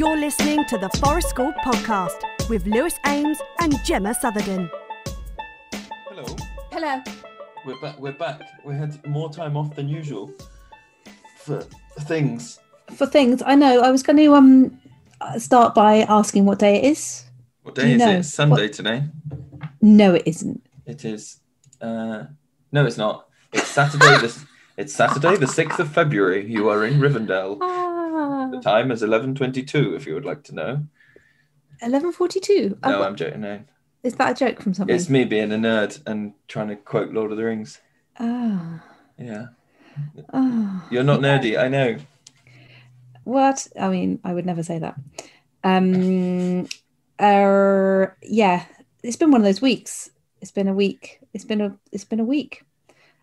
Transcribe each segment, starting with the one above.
You're listening to the Forest School podcast with Lewis Ames and Gemma Southerden. Hello. Hello. We're back. We're back. We had more time off than usual for things. For things, I know. I was going to um start by asking what day it is. What day is know? it? It's Sunday today. No, it isn't. It is. Uh, no, it's not. It's Saturday. this. It's Saturday, the sixth of February. You are in Rivendell. Ah, The time is eleven twenty-two. If you would like to know. eleven forty-two. No, I'm joking. No, Is that a joke from something? it's me being a nerd and trying to quote Lord of the Rings. Ah, Yeah, ah. you're not nerdy. I know. What? I mean, I would never say that. Um, uh, yeah, it's been one of those weeks. It's been a week. It's been a. It's been a week.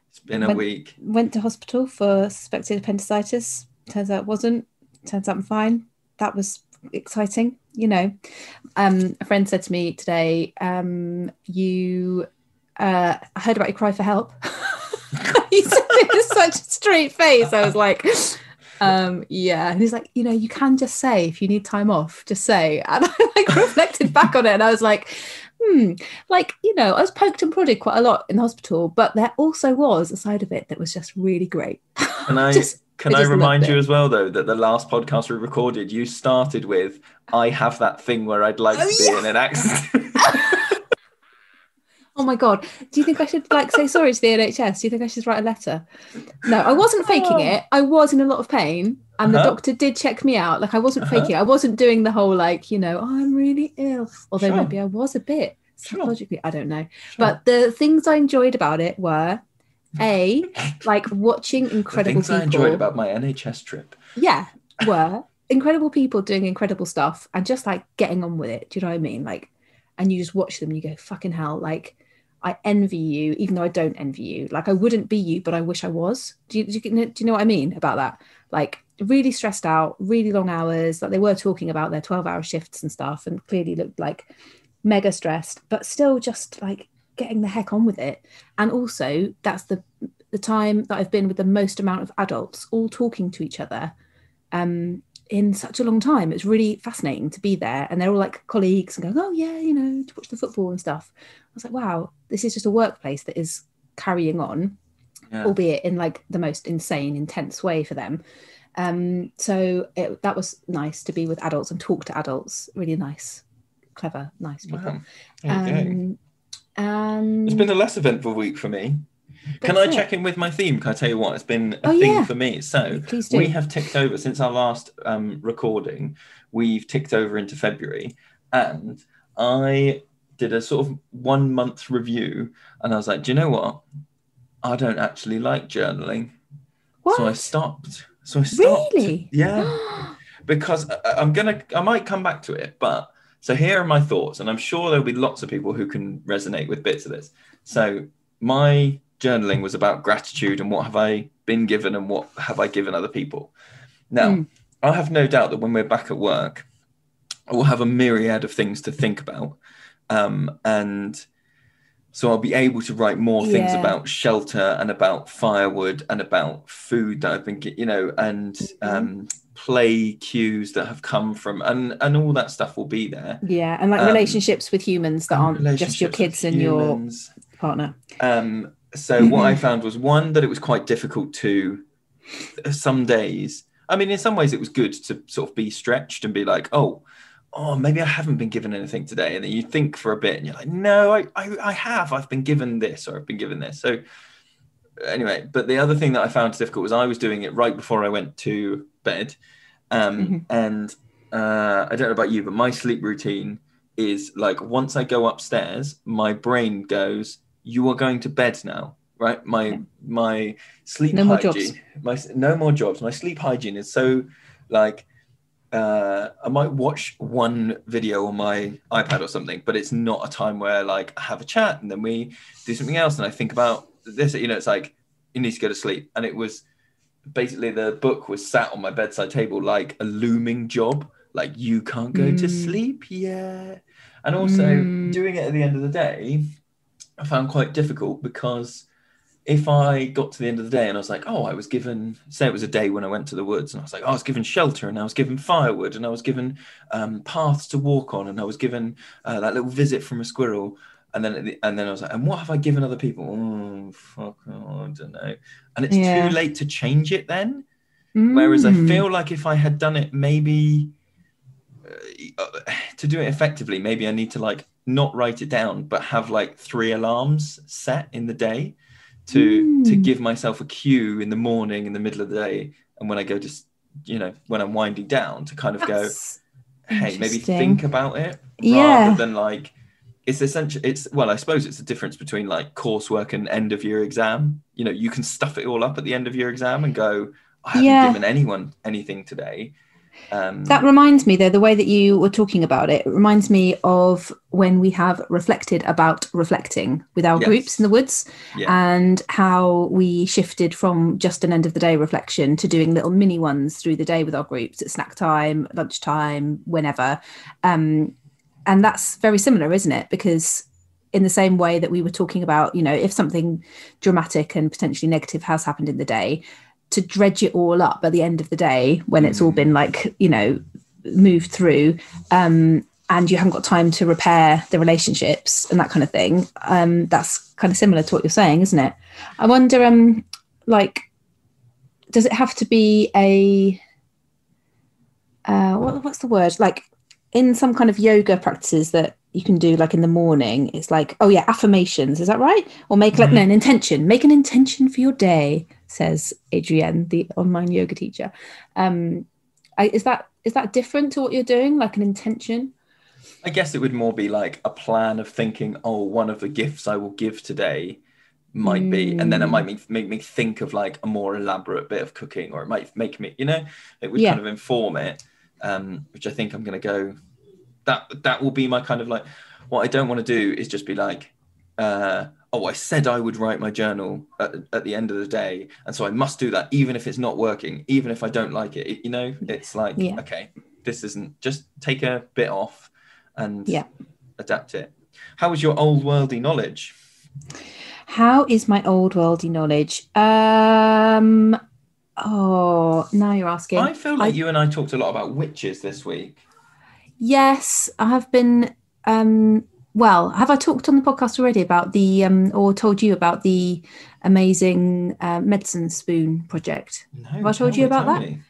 It's been a When- week. Went to hospital for suspected appendicitis. Turns out it wasn't. Turns out I'm fine. That was exciting. You know, um, a friend said to me today, um, "You, uh, I heard about your cry for help." he said it with such a straight face. I was like, um, "Yeah," and he's like, "You know, you can just say if you need time off, just say." And I like reflected back on it, and I was like, "Hmm." Like you know, I was poked and prodded quite a lot in the hospital, but there also was a side of it that was just really great. Can I Just- can I I just loved remind you as well though that the last podcast we recorded, you started with I have that thing where I'd like Oh, to be in an accident. Oh my god! Do you think I should like say sorry to the NHS? Do you think I should write a letter? No, I wasn't faking it. I was in a lot of pain, and the Uh-huh. doctor did check me out. Like I wasn't Uh-huh. faking. it. I wasn't doing the whole like you know "Oh, I'm really ill. Although Sure. maybe I was a bit Sure. psychologically. I don't know. But the things I enjoyed about it were a like watching the incredible things people. I enjoyed about my NHS trip. yeah, were incredible people doing incredible stuff and just like getting on with it. Do you know what I mean? Like, and you just watch them and you go, fucking hell, like, I envy you, even though I don't envy you. Like, I wouldn't be you, but I wish I was. Do you, do you, do you know what I mean about that? Like, really stressed out, really long hours. Like, they were talking about their 12 hour shifts and stuff and clearly looked like mega stressed, but still just like getting the heck on with it. And also, that's the the time that I've been with the most amount of adults all talking to each other um, in such a long time. It's really fascinating to be there. And they're all like colleagues and going, oh, yeah, you know, to watch the football and stuff. I was like, wow, this is just a workplace that is carrying on, Yeah. albeit in like the most insane, intense way for them. Um, so it, that was nice to be with adults and talk to adults. Really nice, clever, nice people. Wow. Okay. Um, it's been a less eventful week for me. Can I it. check in with my theme? Can I tell you what? It's been a Oh, thing yeah. for me. So we have ticked over since our last um, recording. We've ticked over into February, and I did a sort of one month review, and I was like, do you know what? I don't actually like journaling, what? so I stopped. So I stopped. Really? Yeah, because I- I'm gonna, I might come back to it, but so here are my thoughts, and I'm sure there'll be lots of people who can resonate with bits of this. So my journaling was about gratitude and what have I been given and what have I given other people. Now, Mm. I have no doubt that when we're back at work, I will have a myriad of things to think about, um, and so I'll be able to write more things Yeah. about shelter and about firewood and about food that I've been, you know, and Mm-hmm. um, play cues that have come from, and and all that stuff will be there. Yeah, and like Um, relationships with humans that aren't just your kids and your partner. Um, so what I found was one that it was quite difficult to some days. I mean, in some ways, it was good to sort of be stretched and be like, oh, oh, maybe I haven't been given anything today, and then you think for a bit, and you're like, no, I, I, I have. I've been given this, or I've been given this. So anyway, but the other thing that I found difficult was I was doing it right before I went to bed, um, Mhm. and uh, I don't know about you, but my sleep routine is like once I go upstairs, my brain goes, "You are going to bed now." Right, my Yeah. my sleep No hygiene, my no more jobs. My sleep hygiene is so like uh, I might watch one video on my iPad or something, but it's not a time where like I have a chat and then we do something else and I think about this. You know, it's like you need to go to sleep, and it was basically the book was sat on my bedside table like a looming job. Like you can't go to Mm. sleep yet, and also Mm. doing it at the end of the day, I found quite difficult because if I got to the end of the day and I was like, oh, I was given, say it was a day when I went to the woods and I was like, oh, I was given shelter and I was given firewood and I was given um, paths to walk on and I was given uh, that little visit from a squirrel. And then, the, and then I was like, and what have I given other people? Oh, fuck, oh, I don't know. And it's Yeah. too late to change it then. Whereas I Mm. feel like if I had done it, maybe uh, to do it effectively, maybe I need to like not write it down, but have like three alarms set in the day to to Mm. give myself a cue in the morning, in the middle of the day, and when I go to, you know, when I'm winding down, to kind of go, hey, maybe think about it Yeah. rather than like. It's essential. It's well, I suppose it's the difference between like coursework and end of year exam. You know, you can stuff it all up at the end of your exam and go, I haven't Yeah. given anyone anything today. Um, That reminds me, though, the way that you were talking about it, it reminds me of when we have reflected about reflecting with our Yes. groups in the woods Yeah. and how we shifted from just an end of the day reflection to doing little mini ones through the day with our groups at snack time, lunchtime, whenever. Um, and that's very similar, isn't it? Because in the same way that we were talking about, you know, if something dramatic and potentially negative has happened in the day, to dredge it all up at the end of the day when it's all Mm. been like, you know, moved through, um, and you haven't got time to repair the relationships and that kind of thing. Um, that's kind of similar to what you're saying, isn't it? I wonder, um, like, does it have to be a uh, what, what's the word? Like in some kind of yoga practices that you can do, like in the morning, it's like, oh yeah, affirmations. Is that right? Or make like no, an intention. Make an intention for your day, says Adriene, the online yoga teacher. Um, I, is that is that different to what you're doing? Like an intention? I guess it would more be like a plan of thinking, oh, one of the gifts I will give today might be, and then it Mm. might make, make me think of like a more elaborate bit of cooking, or it might make me, you know, it would Yeah. kind of inform it. Um, which I think I'm going to go. That that will be my kind of like. What I don't want to do is just be like, uh, oh, I said I would write my journal at, at the end of the day, and so I must do that, even if it's not working, even if I don't like it. You know, it's like, Yeah. okay, this isn't just take a bit off and Yeah. adapt it. How is your old worldy knowledge? How is my old worldy knowledge? Um, oh, now you're asking. I feel like I- you and I talked a lot about witches this week. Yes, I have been. Um, well, have I talked on the podcast already about the, um, or told you about the amazing uh, medicine spoon project? No, Have I told you me, about that? me.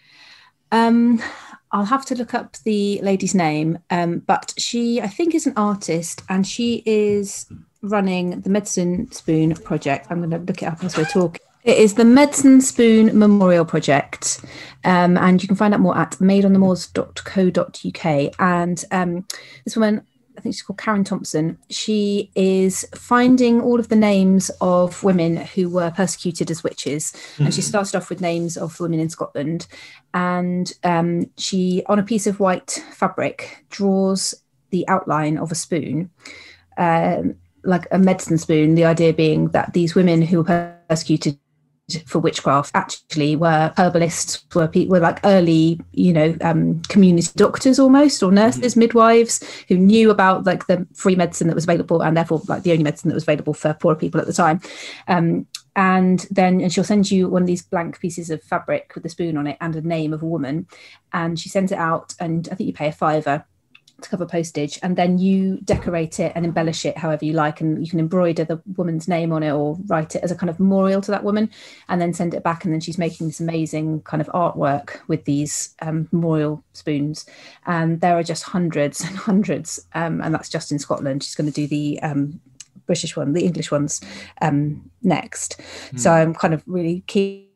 Um, I'll have to look up the lady's name, um, but she, I think, is an artist, and she is running the Medicine Spoon project. I'm going to look it up as we're talking. It is the Medicine Spoon Memorial Project, um, and you can find out more at madeonthemoors.co.uk. And um, this woman, I think she's called Karen Thompson. She is finding all of the names of women who were persecuted as witches, and she started off with names of women in Scotland. And um, she, on a piece of white fabric, draws the outline of a spoon, um, like a medicine spoon. The idea being that these women who were persecuted for witchcraft actually were herbalists were people were like early you know um, community doctors almost or nurses midwives who knew about like the free medicine that was available and therefore like the only medicine that was available for poor people at the time. Um, and then and she'll send you one of these blank pieces of fabric with a spoon on it and a name of a woman. And she sends it out and i think you pay a fiver to cover postage and then you decorate it and embellish it however you like and you can embroider the woman's name on it or write it as a kind of memorial to that woman and then send it back and then she's making this amazing kind of artwork with these um, memorial spoons. And there are just hundreds and hundreds um, and that's just in scotland. She's going to do the um, british one the english ones um, next. So i'm kind of really keen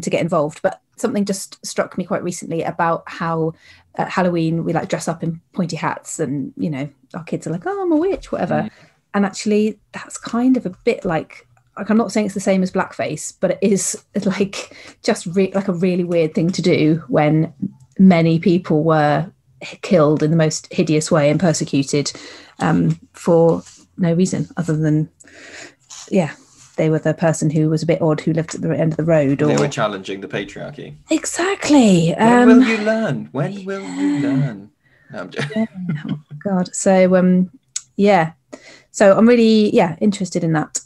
to get involved but something just struck me quite recently about how at Halloween we like dress up in pointy hats and you know our kids are like oh I'm a witch whatever Mm. and actually that's kind of a bit like like I'm not saying it's the same as blackface but it is like just re- like a really weird thing to do when many people were killed in the most hideous way and persecuted um, for no reason other than yeah they were the person who was a bit odd who lived at the end of the road or They were challenging the patriarchy. exactly When um, will you learn? When will you learn? No, I'm joking. God. So um yeah. So I'm really yeah interested in that.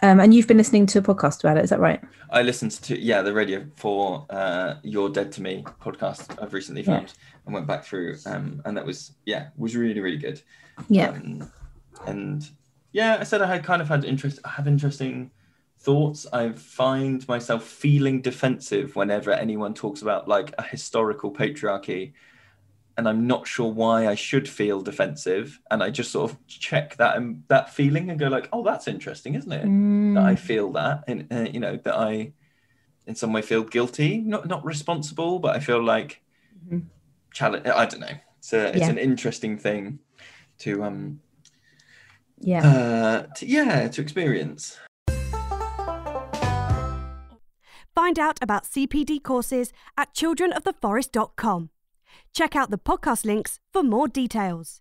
Um, and you've been listening to a podcast about it, is that right? I listened to yeah the radio for uh, "You're Dead to Me" podcast I've recently Yeah. found and went back through, um, and that was yeah was really really good. Yeah. Um, and yeah, I said I had kind of had interest. I have interesting thoughts. I find myself feeling defensive whenever anyone talks about like a historical patriarchy, and I'm not sure why I should feel defensive. And I just sort of check that and that feeling and go like, oh, that's interesting, isn't it? That I Mm, feel that, and uh, you know that I, in some way, feel guilty, not not responsible, but I feel like Mhm. challenge. I don't know. It's a, it's Yeah. an interesting thing to um yeah. uh to, yeah to experience. Find out about CPD courses at childrenoftheforest.com. Check out the podcast links for more details.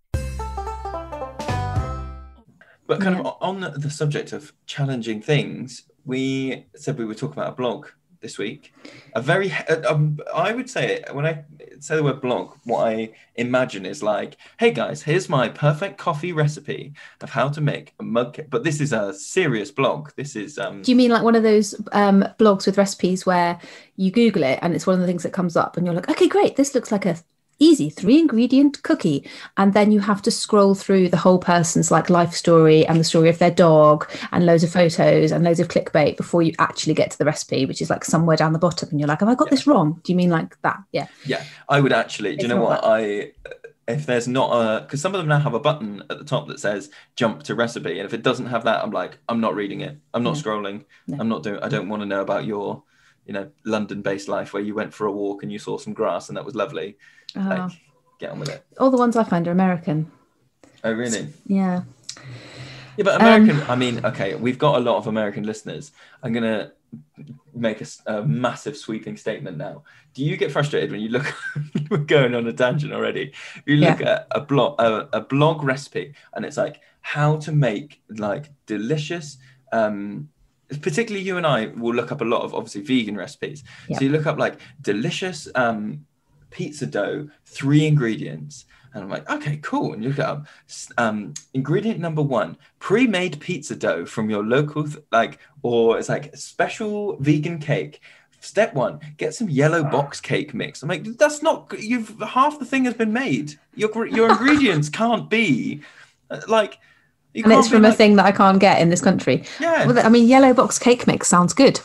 But kind Yeah. of on the subject of challenging things, we said we would talk about a blog this week. A very, uh, um, I would say when I say the word blog, what I imagine is like, hey guys, here's my perfect coffee recipe of how to make a mug cake. But this is a serious blog. This is um, Do you mean like one of those um, blogs with recipes where you Google it and it's one of the things that comes up and you're like, okay, great, this looks like a easy three ingredient cookie and then you have to scroll through the whole person's like life story and the story of their dog and loads of photos and loads of clickbait before you actually get to the recipe which is like somewhere down the bottom and you're like have i got Yeah. this wrong do you mean like that yeah Yeah, I would actually. Do you It's know what I? If there's not a, because some of them now have a button at the top that says jump to recipe, and if it doesn't have that, I'm like, I'm not reading it. I'm not No. scrolling. No. I'm not doing. I don't want to know about your, you know, London-based life where you went for a walk and you saw some grass and that was lovely. Uh, Like, get on with it. all the ones i find are american Oh, really? yeah Yeah, but Um, American. I mean, okay, we've got a lot of American listeners. I'm gonna make a massive sweeping statement now. Do you get frustrated when you look? we're going on a tangent already. You look at a blog, a, a blog recipe, and it's like how to make like delicious. Um, particularly you and I will look up a lot of obviously vegan recipes. Yeah. So you look up like delicious um, pizza dough, three ingredients. And I'm like, okay, cool. And you look it up. Um, ingredient number one: pre-made pizza dough from your local, th- like, or it's like special vegan cake. Step one: get some yellow box cake mix. I'm like, that's not. You've half the thing has been made. Your your ingredients can't be uh, like. You and it's be from a thing that i can't get in this country Yeah, well, i mean yellow box cake mix sounds good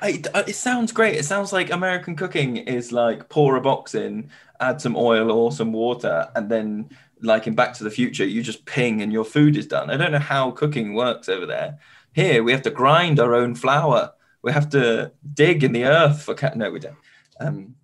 I, uh, it sounds great. It sounds like American cooking is like pour a box in, add some oil or some water, and then like in Back to the Future, you just ping and your food is done. I don't know how cooking works over there. Here we have to grind our own flour. We have to dig in the earth for cat. No, we don't. Um,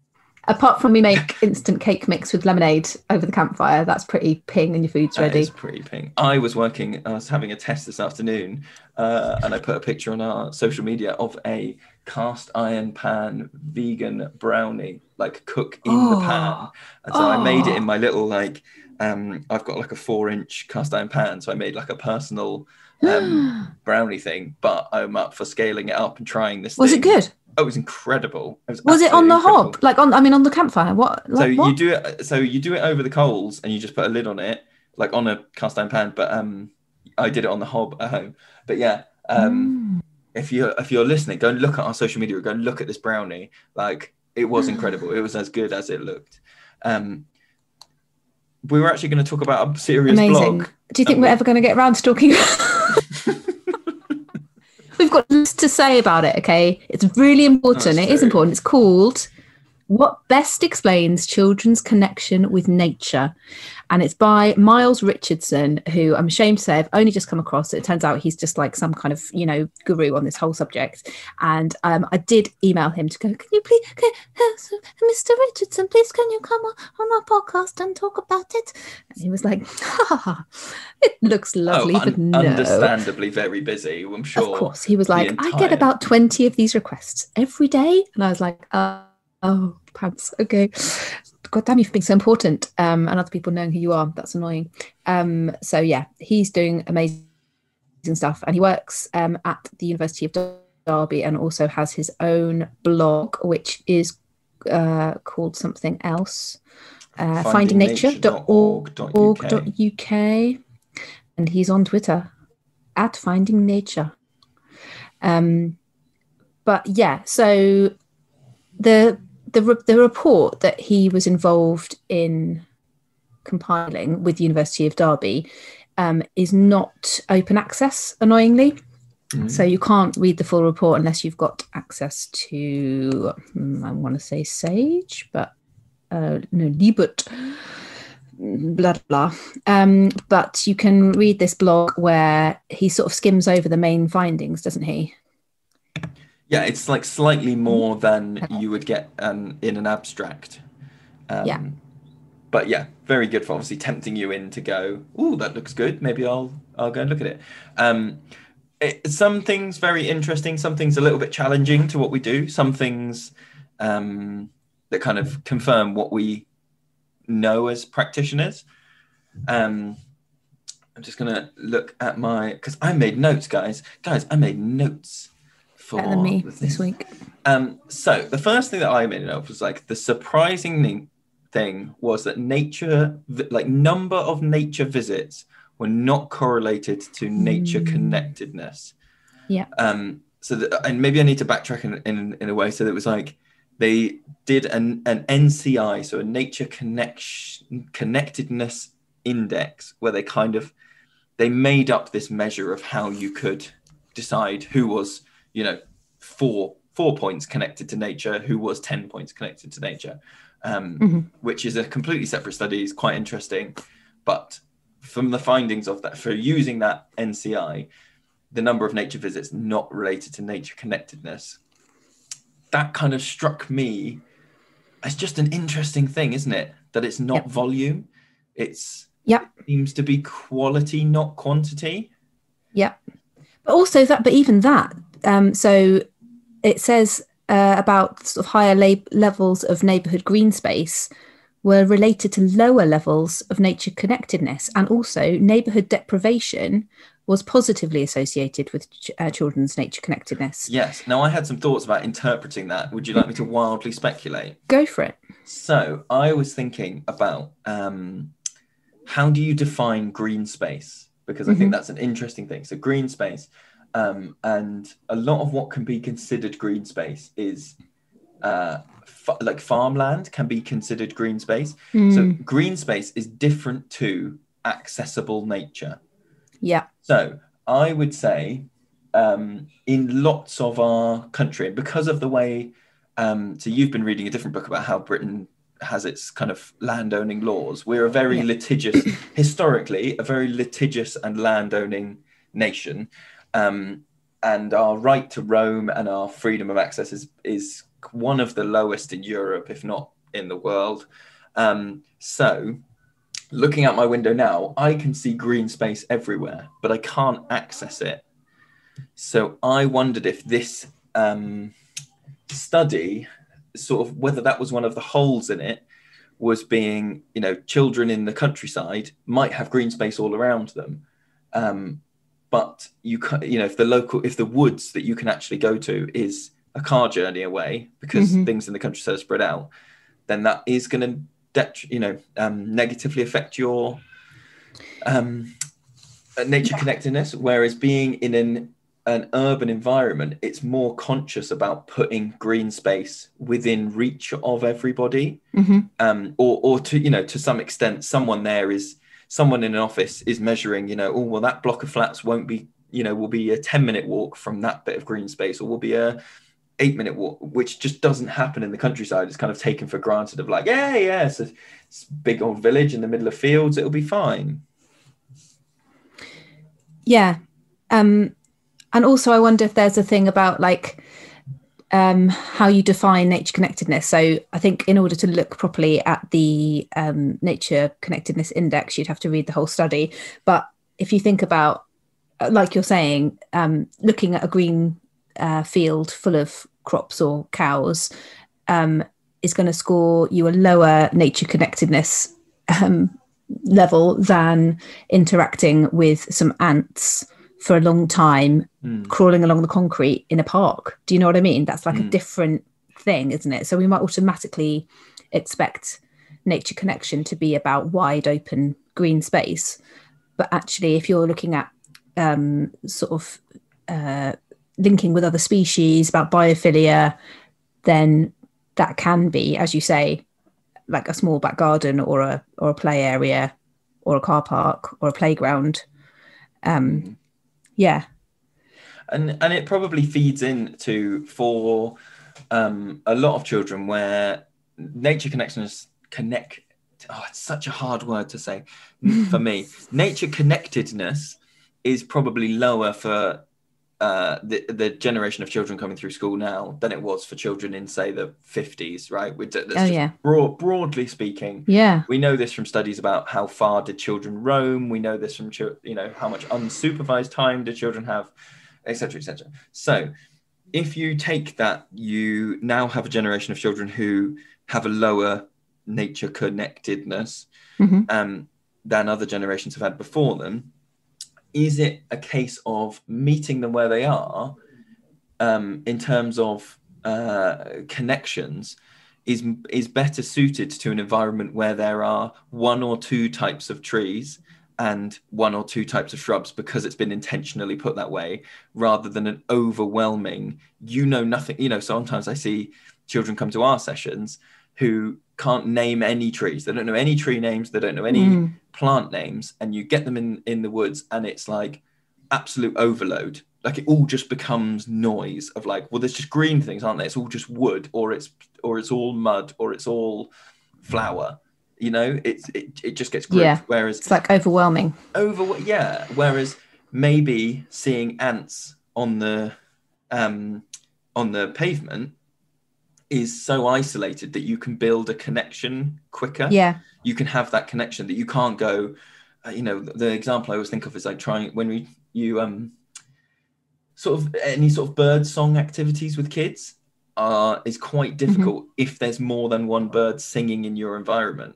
Apart from we make instant cake mix with lemonade over the campfire, that's pretty ping and your food's ready. is pretty ping. I was working. I was having a test this afternoon, uh, and I put a picture on our social media of a cast iron pan vegan brownie, like cook in the pan. Oh. And so I made it Oh. in my little like um I've got like a four inch cast iron pan, so I made like a personal um brownie thing, but I'm up for scaling it up and trying this. was thing. it good? Oh, it was incredible. It was, Was it on the incredible. hob? Like on, I mean, on the campfire? What? So Like, you do it so you do it over the coals and you just put a lid on it, like on a cast iron pan, but um I did it on the hob at home. But yeah, um Mm. If you're if you're listening, go and look at our social media, go and look at this brownie. Like it was incredible. It was as good as it looked. Um we were actually going to talk about a serious Amazing. blog. Do you think Um, we're ever going to get around to talking? We've got lots to say about it. Okay, it's really important. It is important. It's called "What Best Explains Children's Connection with Nature," and it's by Miles Richardson, who I'm ashamed to say I've only just come across. It turns out he's just like some kind of you know guru on this whole subject. And um, I did email him to go. Can you please, can, uh, Mr. Richardson, please can you come on, on our podcast and talk about it? And he was like. "It looks lovely, oh, but no." understandably very busy, I'm sure. Of course, he was like, I get about 20 of these requests every day. And I was like, oh, oh pants. Okay. God damn you for being so important. Um, and other people knowing who you are. That's annoying. Um, so yeah, he's doing amazing stuff. And he works um, at the University of Derby and also has his own blog, which is uh, called something else. Uh, findingnature.org.uk. And he's on Twitter at Finding Nature. Um, but yeah, so the the re- the report that he was involved in compiling with the University of Derby um, is not open access, annoyingly. So you can't read the full report unless you've got access to, hmm, I want to say Sage, but uh, no, Libut, blah, blah, blah. Um, but you can read this blog where he sort of skims over the main findings, doesn't he? Yeah, it's like slightly more than you would get um, in an abstract. Um, Yeah. But yeah, very good for obviously tempting you in to go. Oh, that looks good. Maybe I'll I'll go and look at it. Um, it, some things very interesting. Some things a little bit challenging to what we do. Some things um, that kind of confirm what we know as practitioners. Um, I'm just gonna look at my because I made notes, guys. Guys, I made notes for Better than me this week. Um, so the first thing that I made note of was like the surprising thing- thing was that nature, like number of nature visits, were not correlated to nature Mm. connectedness. Yeah. Um. So that, and maybe I need to backtrack in, in in a way so that it was like they did an an NCI, so a nature connection connectedness index, where they kind of they made up this measure of how you could decide who was you know four four points connected to nature who was 10 points connected to nature um, Mhm. which is a completely separate study is quite interesting but from the findings of that for using that nci the number of nature visits not related to nature connectedness that kind of struck me as just an interesting thing isn't it that it's not Yep. volume it's Yep. seems to be quality not quantity Yeah. But also that, but even that, um, so it says uh, about sort of higher lab- levels of neighborhood green space were related to lower levels of nature connectedness, and also neighborhood deprivation was positively associated with ch- uh, children's nature connectedness. Yes. Now, I had some thoughts about interpreting that. Would you like me to wildly speculate? Go for it. So, I was thinking about um, how do you define green space? Because I think that's an interesting thing. So, green space, um, and a lot of what can be considered green space is uh, fa- like farmland can be considered green space. So, Mm, green space is different to accessible nature. yeah. So I would say um, in lots of our country, because of the way, um, so you've been reading a different book about how Britain has its kind of landowning laws. We're a very Yeah. litigious, historically, a very litigious and landowning nation. Um, and our right to roam and our freedom of access is, is one of the lowest in Europe, if not in the world. Um, so looking out my window now, I can see green space everywhere, but I can't access it. So I wondered if this um, study, sort of whether that was one of the holes in it, was being, you know, children in the countryside might have green space all around them. Um, but you can you know, if the local, if the woods that you can actually go to is a car journey away because Mhm. things in the countryside are spread out, then that is going to det- you know um, negatively affect your um, uh, nature connectedness. Whereas being in an an urban environment it's more conscious about putting green space within reach of everybody. Hmm um, or or to you know to some extent someone there is someone in an office is measuring you know oh well that block of flats won't be you know will be a 10 minute walk from that bit of green space or will be a eight minute walk which just doesn't happen in the countryside. It's kind of taken for granted of like yeah yeah it's a, it's a big old village in the middle of fields. It'll be fine. Yeah. Um, and also, I wonder if there's a thing about like um, how you define nature connectedness. So, I think in order to look properly at the um, nature connectedness index, you'd have to read the whole study. But if you think about, uh, like you're saying, um, looking at a green uh, field full of crops or cows um, is going to score you a lower nature connectedness um, level than interacting with some ants for a long time Mm. crawling along the concrete in a park. Do you know what I mean? That's like a Mm. different thing, isn't it? So we might automatically expect nature connection to be about wide open green space. But actually, if you're looking at um, sort of uh, linking with other species, about biophilia, then that can be, as you say, like a small back garden or a or a play area or a car park or a playground. Um, yeah, and and it probably feeds into for um, a lot of children where nature connectedness connect. Oh, it's such a hard word to say for me. Nature connectedness is probably lower for uh, the the generation of children coming through school now than it was for children in say the 50s right? We're, that's Oh, yeah. broad, broadly speaking yeah, we know this from studies about how far did children roam. We know this from you know how much unsupervised time do children have etc etc so if you take that you now have a generation of children who have a lower nature connectedness Mhm. um, than other generations have had before them is it a case of meeting them where they are um, in terms of uh, connections is is better suited to an environment where there are one or two types of trees and one or two types of shrubs because it's been intentionally put that way rather than an overwhelming you know nothing you know sometimes i see children come to our sessions who can't name any trees. They don't know any tree names. They don't know any Mm. plant names. And you get them in in the woods and it's like absolute overload. Like it all just becomes noise of like well there's just green things aren't there? It's all just wood or it's or it's all mud or it's all flower you know it's it, it just gets grouped Yeah. whereas it's like overwhelming. over yeah. Whereas maybe seeing ants on the um on the pavement is so isolated that you can build a connection quicker. Yeah, you can have that connection that you can't go uh, you know the example i always think of is like trying when we you um sort of any sort of bird song activities with kids uh is quite difficult if there's more than one bird singing in your environment.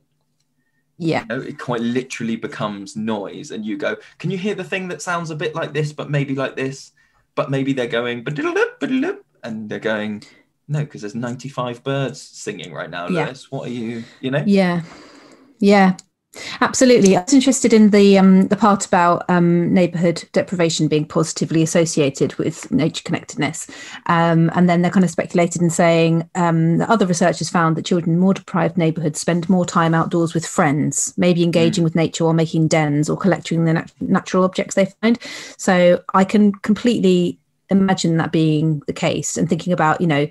Yeah, you know, it quite literally becomes noise and you go can you hear the thing that sounds a bit like this but maybe like this but maybe they're going and they're going no because there's 95 birds singing right now Yeah. Lewis. what are you you know yeah, yeah. Absolutely. I was interested in the um, the part about um, neighbourhood deprivation being positively associated with nature connectedness, um, and then they're kind of speculated in saying um, that other researchers found that children in more deprived neighbourhoods spend more time outdoors with friends, maybe engaging with nature or making dens or collecting the nat- natural objects they find. So I can completely imagine that being the case, and thinking about you know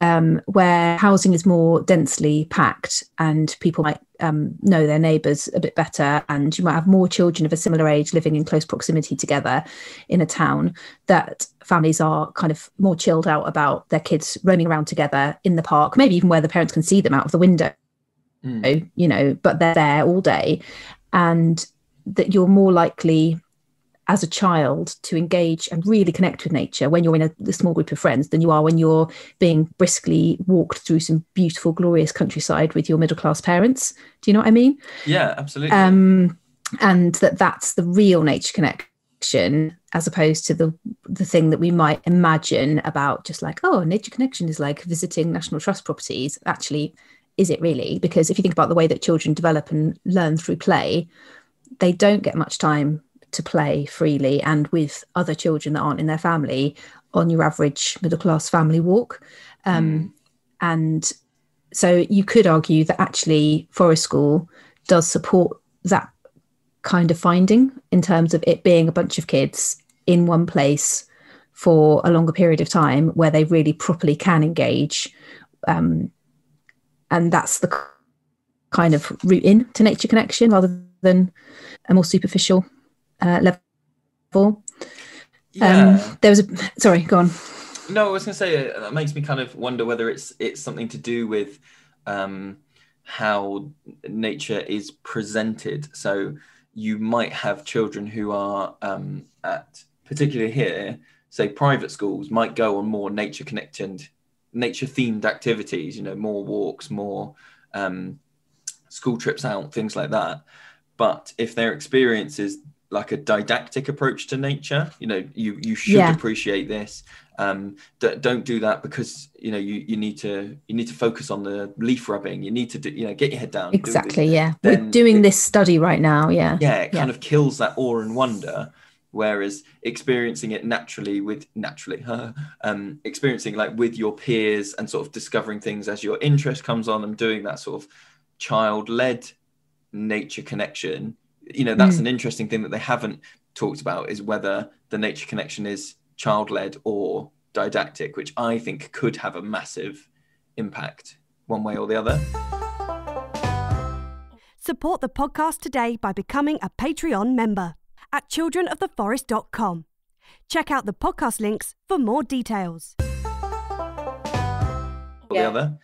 um, where housing is more densely packed and people might um, know their neighbours a bit better, and you might have more children of a similar age living in close proximity together in a town, that families are kind of more chilled out about their kids roaming around together in the park, maybe even where the parents can see them out of the window, Mm. you know, but they're there all day. And that you're more likely as a child to engage and really connect with nature when you're in a, a small group of friends than you are when you're being briskly walked through some beautiful, glorious countryside with your middle class parents. Do you know what I mean? yeah absolutely Um, and that that's the real nature connection as opposed to the the thing that we might imagine about just like oh nature connection is like visiting national trust properties actually is it really because if you think about the way that children develop and learn through play they don't get much time to play freely and with other children that aren't in their family on your average middle class family walk. Um, and so you could argue that actually forest school does support that kind of finding in terms of it being a bunch of kids in one place for a longer period of time where they really properly can engage. Um, and that's the kind of route in to nature connection rather than a more superficial uh, level yeah um, there was a sorry go on No, I was going to say uh, that makes me kind of wonder whether it's it's something to do with um, how nature is presented. So you might have children who are um, at particularly here, say private schools, might go on more nature connected, nature themed activities. You know, more walks, more um, school trips out, things like that. But if their experience is like a didactic approach to nature, you know, you you should Yeah. appreciate this. Um, d- don't do that because you know you, you need to you need to focus on the leaf rubbing. You need to do you know get your head down do exactly yeah. We're doing it- this study right now yeah. Yeah it Yeah. kind of kills that awe and wonder whereas experiencing it naturally with naturally um, experiencing like with your peers and sort of discovering things as your interest comes on and doing that sort of child-led nature connection you know that's Mm. an interesting thing that they haven't talked about is whether the nature connection is child-led or didactic which i think could have a massive impact one way or the other Support the podcast today by becoming a Patreon member at childrenoftheforest.com. Check out the podcast links for more details. or the Yeah. other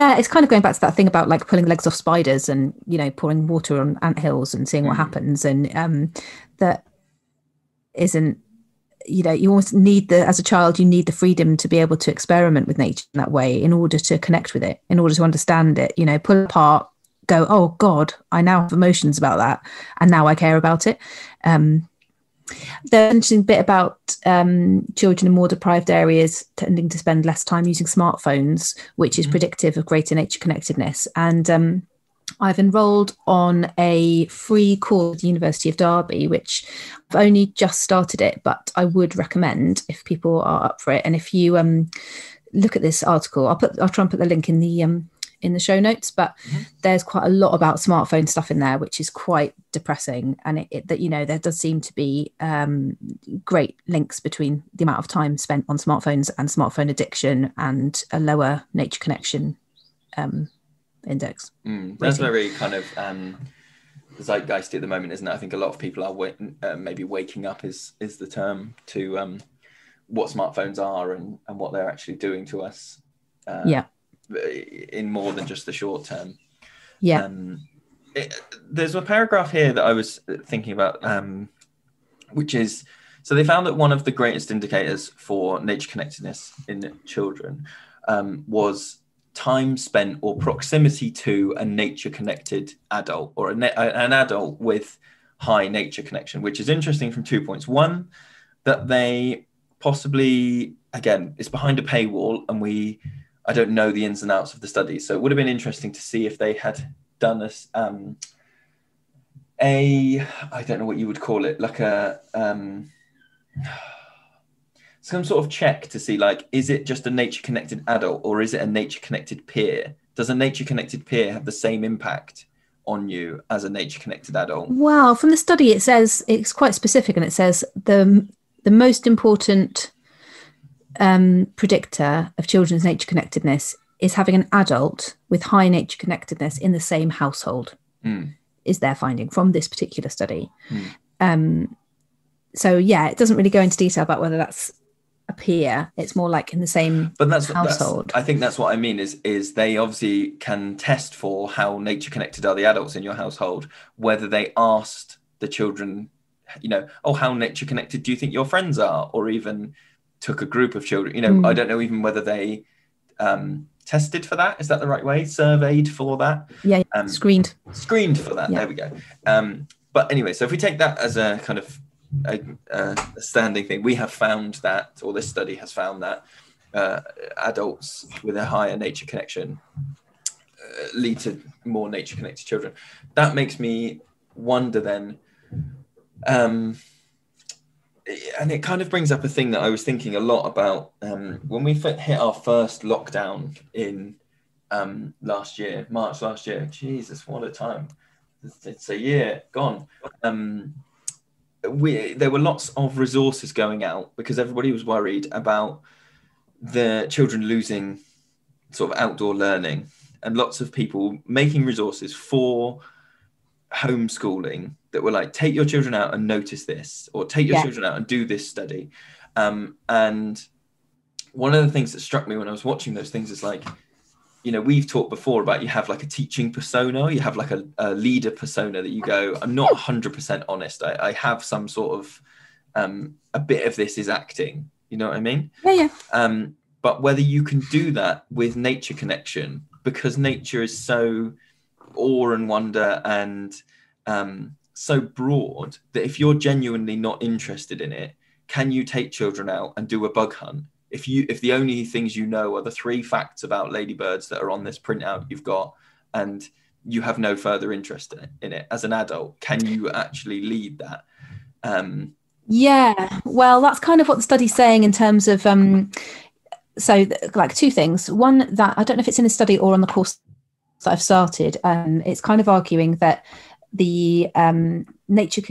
Yeah, it's kind of going back to that thing about like pulling legs off spiders and you know pouring water on ant hills and seeing what Mm. happens, and um, that isn't. You know, you almost need the as a child, you need the freedom to be able to experiment with nature in that way in order to connect with it, in order to understand it. You know, pull apart, go, oh God, I now have emotions about that, and now I care about it. Um, the interesting bit about um, children in more deprived areas tending to spend less time using smartphones, which is Mhm. predictive of greater nature connectedness. And um, I've enrolled on a free course at the University of Derby, which I've only just started it, but I would recommend if people are up for it. And if you um, look at this article, I'll put I'll try and put the link in the um, in the show notes. But Mhm. there's quite a lot about smartphone stuff in there, which is quite depressing. And it, it that you know there does seem to be um, great links between the amount of time spent on smartphones and smartphone addiction and a lower nature connection um, index. Mm, that's very kind of um, zeitgeisty at the moment, isn't it? I think a lot of people are wa- uh, maybe waking up is is the term to um, what smartphones are and and what they're actually doing to us. Uh, Yeah. In more than just the short term. Yeah. Um, it, there's a paragraph here that I was thinking about, um, which is so they found that one of the greatest indicators for nature connectedness in children um, was time spent or proximity to a nature connected adult or na- an adult with high nature connection, which is interesting from two points. One, that they possibly, again, it's behind a paywall and we, I don't know the ins and outs of the study. So it would have been interesting to see if they had done this. Um, a, I don't know what you would call it, like a, um, some sort of check to see like is it just a nature connected adult or is it a nature connected peer does a nature connected peer have the same impact on you as a nature connected adult Well, from the study, it says it's quite specific, and it says the the most important um, predictor of children's nature connectedness is having an adult with high nature connectedness in the same household. Mm. Is their finding from this particular study? Hmm. Um, so yeah, it doesn't really go into detail about whether that's a peer. It's more like in the same but that's, that's household. i think that's what i mean is is they obviously can test for how nature connected are the adults in your household whether they asked the children you know oh how nature connected do you think your friends are or even took a group of children you know Mm. i don't know even whether they um tested for that is that the right way surveyed for that yeah um, screened. screened for that. Yeah. There we go. Um, but anyway, so if we take that as a kind of a, a standing thing, we have found that, or this study has found that uh, adults with a higher nature connection uh, lead to more nature connected children. That makes me wonder then. Um, and it kind of brings up a thing that I was thinking a lot about um, when we hit our first lockdown in um, last year, March last year. Jesus, what a time! It's a year gone. Um, we there were lots of resources going out because everybody was worried about the children losing sort of outdoor learning, and lots of people making resources for homeschooling that were like, take your children out and notice this, or take your Yeah. children out and do this study. Um, and one of the things that struck me when I was watching those things is like, you know, we've talked before about you have like a teaching persona, you have like a, a leader persona that you go, I'm not 100% honest. I, I have some sort of, um, a bit of this is acting. You know what I mean? Yeah, yeah. um, but whether you can do that with nature connection because nature is so awe and wonder and um, so broad that if you're genuinely not interested in it can you take children out and do a bug hunt if you if the only things you know are the three facts about ladybirds that are on this printout you've got and you have no further interest in it, in it as an adult can you actually lead that Um, Yeah, well, that's kind of what the study's saying in terms of um, so like two things. One that I don't know if it's in the study or on the course that I've started. Um, it's kind of arguing that the um, nature,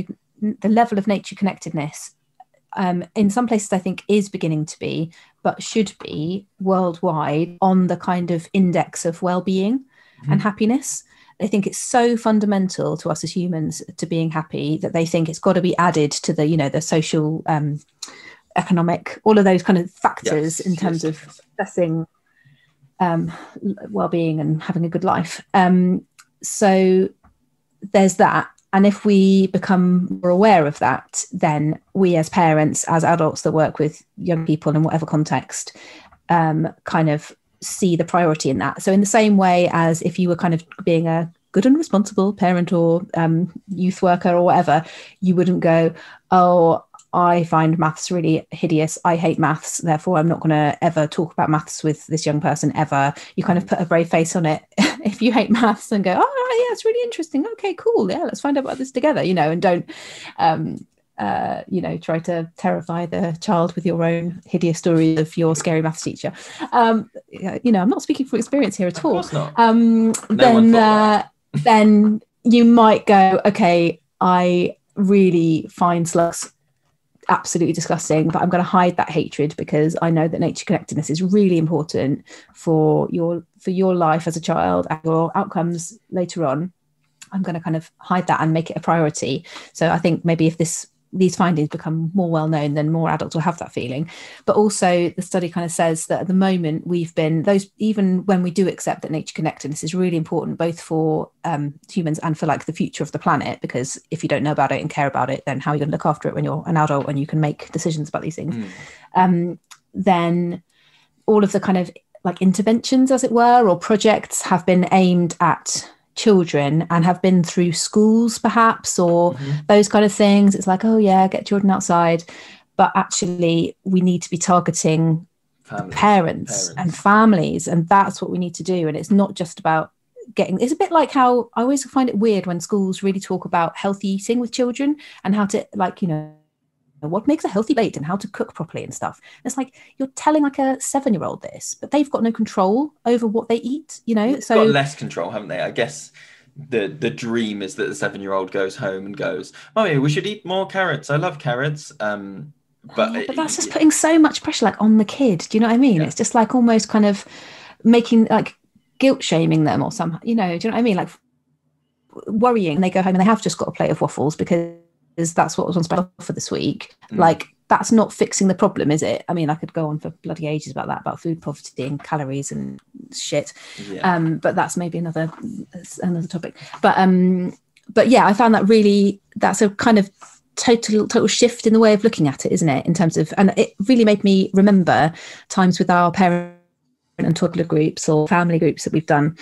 the level of nature connectedness, um, in some places I think is beginning to be, but should be worldwide on the kind of index of well-being and happiness. They think it's so fundamental to us as humans to being happy that they think it's got to be added to the, you know, the social, um, economic, all of those kind of factors Yes, in terms yes, of assessing um, well-being and having a good life. Um, so there's that. And if we become more aware of that, then we as parents, as adults that work with young people in whatever context, um, kind of see the priority in that. So, in the same way as if you were kind of being a good and responsible parent or um, youth worker or whatever, you wouldn't go, Oh, I find maths really hideous. I hate maths. Therefore, I'm not going to ever talk about maths with this young person ever. You kind of put a brave face on it if you hate maths and go, Oh, yeah, it's really interesting. Okay, cool. Yeah, let's find out about this together, you know, and don't. Um, uh, you know, try to terrify the child with your own hideous story of your scary maths teacher. Um, you know, I'm not speaking from experience here at of all. course not. Um, one then, uh, then you might go, okay, I really find slugs absolutely disgusting, but I'm going to hide that hatred because I know that nature connectedness is really important for your for your life as a child and your outcomes later on. I'm going to kind of hide that and make it a priority. So I think maybe if this these findings become more well known, then more adults will have that feeling. But also, the study kind of says that at the moment we've been those even when we do accept that nature connectedness is really important both for um, humans and for like the future of the planet. Because if you don't know about it and care about it, then how are you going to look after it when you're an adult and you can make decisions about these things? Mm. um, then all of the kind of like interventions, as it were, or projects have been aimed at children and have been through schools, perhaps, or Mhm. those kind of things. It's like, oh, yeah, get children outside. But actually, we need to be targeting Families. parents, and families, and that's what we need to do. And it's not just about getting it's a bit like how I always find it weird when schools really talk about healthy eating with children and how to like, you know, what makes a healthy plate and how to cook properly and stuff. It's like you're telling like a seven year old this, but they've got no control over what they eat, you know. They've So got less control, haven't they? I guess the the dream is that the seven year old goes home and goes, "Mummy, we should eat more carrots. I love carrots." Um, but, Yeah, but that's just putting so much pressure like on the kid. Do you know what I mean? Yeah. It's just like almost kind of making like guilt shaming them or some, you know, do you know what I mean? Like worrying. They go home and they have just got a plate of waffles because that's what was on special for this week. Mm. Like that's not fixing the problem, is it? I mean, I could go on for bloody ages about that, about food poverty and calories and shit. yeah. um but that's maybe another another topic but um but yeah i found that really that's a kind of total total shift in the way of looking at it isn't it in terms of and it really made me remember times with our parent and toddler groups or family groups that we've done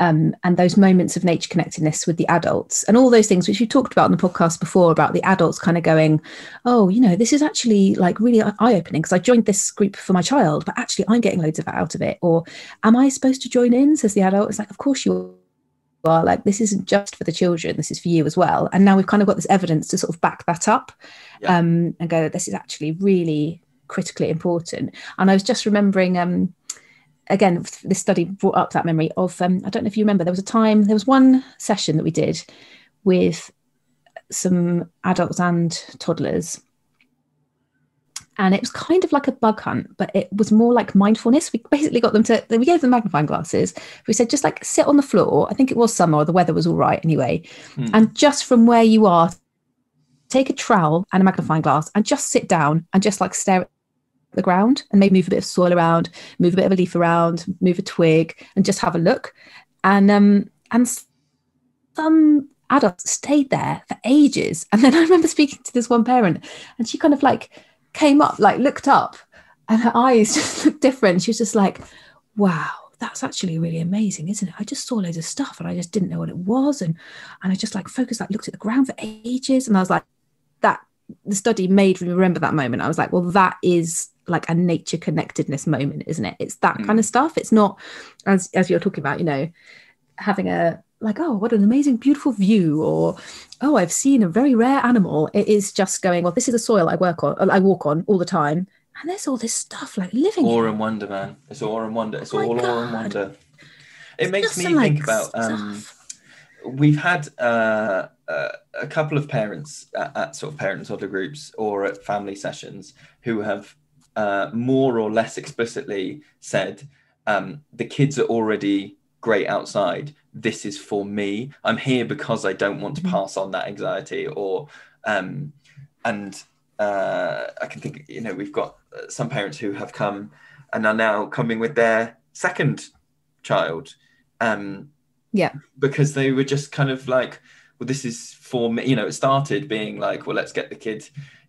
um, and those moments of nature connectedness with the adults and all those things which you talked about on the podcast before about the adults kind of going oh you know this is actually like really eye-opening because i joined this group for my child but actually i'm getting loads of that out of it or am I supposed to join in? Says the adult. It's like, of course you are. Like, this isn't just for the children, this is for you as well. And now we've kind of got this evidence to sort of back that up Yeah. um, and go, this is actually really critically important. And I was just remembering, um, again, this study brought up that memory of, um, I don't know if you remember, there was a time, there was one session that we did with some adults and toddlers and it was kind of like a bug hunt, but it was more like mindfulness. We basically got them to, we gave them magnifying glasses. We said, just like sit on the floor. I think it was summer, the weather was all right anyway. Hmm. And just from where you are, take a trowel and a magnifying glass and just sit down and just like stare at the ground and maybe move a bit of soil around, move a bit of a leaf around, move a twig and just have a look. And, um, and some adults stayed there for ages. And then I remember speaking to this one parent and she kind of like, came up, like looked up, and her eyes just looked different. She was just like, wow, that's actually really amazing, isn't it? I just saw loads of stuff and I just didn't know what it was. And and I just like focused, like looked at the ground for ages. And I was like, that the study made me remember that moment. I was like, well, that is like a nature connectedness moment, isn't it? It's that Mm. kind of stuff. It's not as as you're talking about, you know, having a like, oh, what an amazing, beautiful view, or oh, I've seen a very rare animal. It is just going, well, this is the soil I work on, I walk on all the time, and there's all this stuff like living. Awe here. and wonder, man. It's awe and wonder. It's Oh all awe and wonder. It It's makes me some, like, think about. Um, we've had uh, uh, a couple of parents at, at sort of parent toddler groups or at family sessions who have uh, more or less explicitly said um, the kids are already great outside this is for me i'm here because i don't want to Mhm. pass on that anxiety or um, and uh, i can think you know we've got uh, some parents who have come and are now coming with their second child um, because they were just kind of like, well, this is for me. You know, it started being like, well, let's get the kid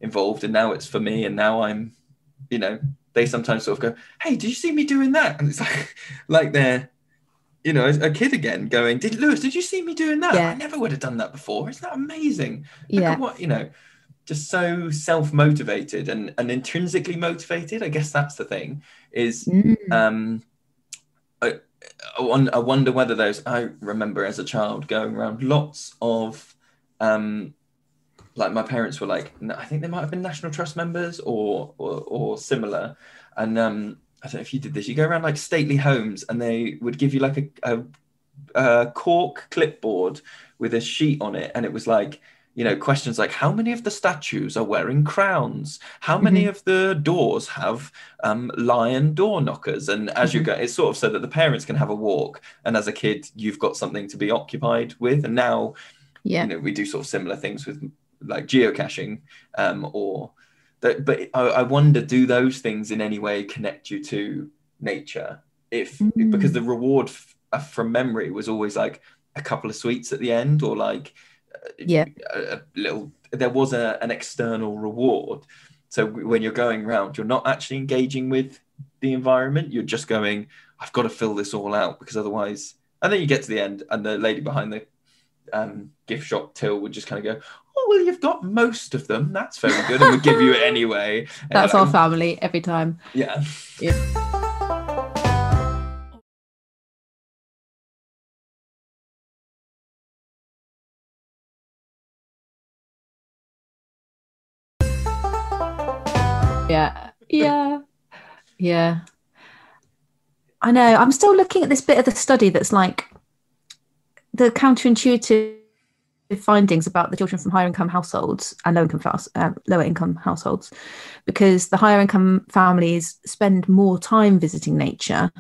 involved, and now it's for me, and now I'm, you know, they sometimes sort of go, hey, did you see me doing that? And it's like, like they're, you know, a kid again going, did Lewis, did you see me doing that? Yeah. I never would have done that before. Isn't that amazing? Look yeah at what you know, just so self motivated and and intrinsically motivated. I guess that's the thing. Is Mm. um I, I I wonder whether those i remember as a child going around lots of um like my parents were like I think they might have been national trust members or or, or similar. And um i don't know if you did this you go around like stately homes and they would give you like a, a, a cork clipboard with a sheet on it. And it was like you know questions like how many of the statues are wearing crowns? How many of the doors have um, lion door knockers? And as you Mhm. go it's sort of so that the parents can have a walk. And as a kid you've got something to be occupied with. And now yeah. you know we do sort of similar things with like geocaching um, or that but I, I wonder do those things in any way connect you to nature if Mm. because the reward f- uh, from memory was always like a couple of sweets at the end or like Yeah. a, a little there was a, an external reward so when you're going around you're not actually engaging with the environment you're just going i've got to fill this all out because otherwise and then you get to the end and the lady behind the um, gift shop till would just kind of go well you've got most of them. That's very good and would give you it anyway. And that's our um, family every time. Yeah. Yeah. Yeah. Yeah. I know. I'm still looking at this bit of the study that's like the counterintuitive findings about the children from higher income households and low income uh, lower income households because the higher income families spend more time visiting nature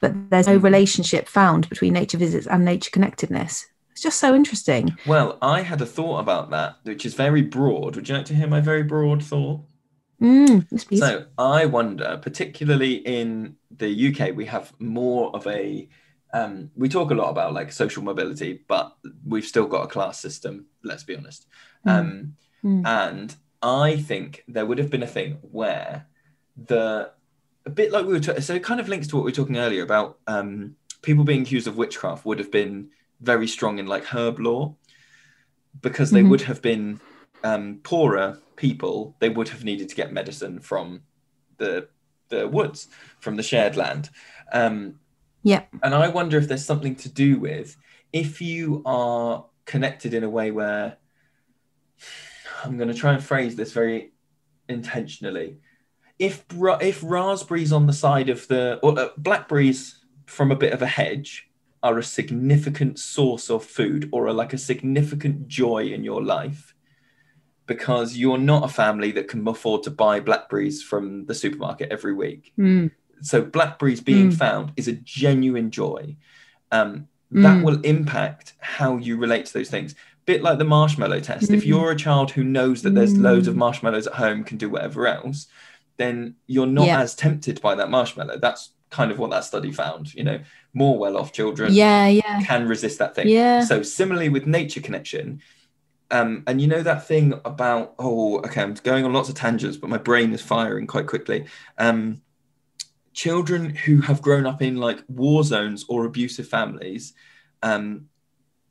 but there's no Mm. relationship found between nature visits and nature connectedness it's just so interesting well i had a thought about that which is very broad would you like to hear my very broad thought mm, yes. So I wonder, particularly in the UK, we have more of a. Um, we talk a lot about like social mobility, but we've still got a class system. Let's be honest. Mm. Um, Mm. And I think there would have been a thing where the a bit like we were. ta- so it kind of links to what we were talking earlier about um, people being accused of witchcraft would have been very strong in like herb lore because they Mhm. would have been um, poorer people. They would have needed to get medicine from the the woods, from the shared land. Um, Yeah. And I wonder if there's something to do with if you are connected in a way where I'm going to try and phrase this very intentionally. If if raspberries on the side of the or uh, blackberries from a bit of a hedge are a significant source of food or are like a significant joy in your life because you're not a family that can afford to buy blackberries from the supermarket every week Mm. So blackberries being Mm. found is a genuine joy um, that Mm. will impact how you relate to those things bit like the marshmallow test if Mm. you're a child who knows that there's loads of Mm. marshmallows at home can do whatever else then you're not Yeah. as tempted by that marshmallow that's kind of what that study found you know more well-off children yeah yeah can resist that thing yeah so similarly with nature connection, um, and you know that thing about oh okay, I'm going on lots of tangents, but my brain is firing quite quickly. Um, children who have grown up in like war zones or abusive families, um,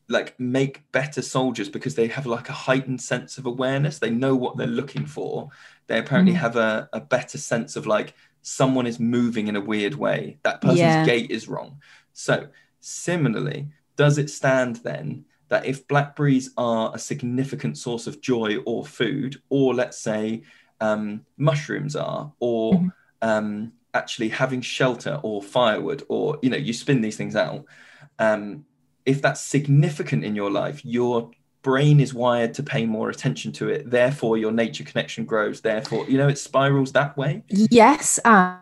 like make better soldiers because they have like a heightened sense of awareness. They know what they're looking for. They apparently Mhm. have a, a better sense of like someone is moving in a weird way. That person's Yeah. gait is wrong. So similarly, does it stand then that if blackberries are a significant source of joy or food, or let's say um, mushrooms are, or Mhm. um, actually having shelter or firewood, or you know, you spin these things out. Um, if that's significant in your life, your brain is wired to pay more attention to it. Therefore, your nature connection grows. Therefore, you know, it spirals that way. Yes, and,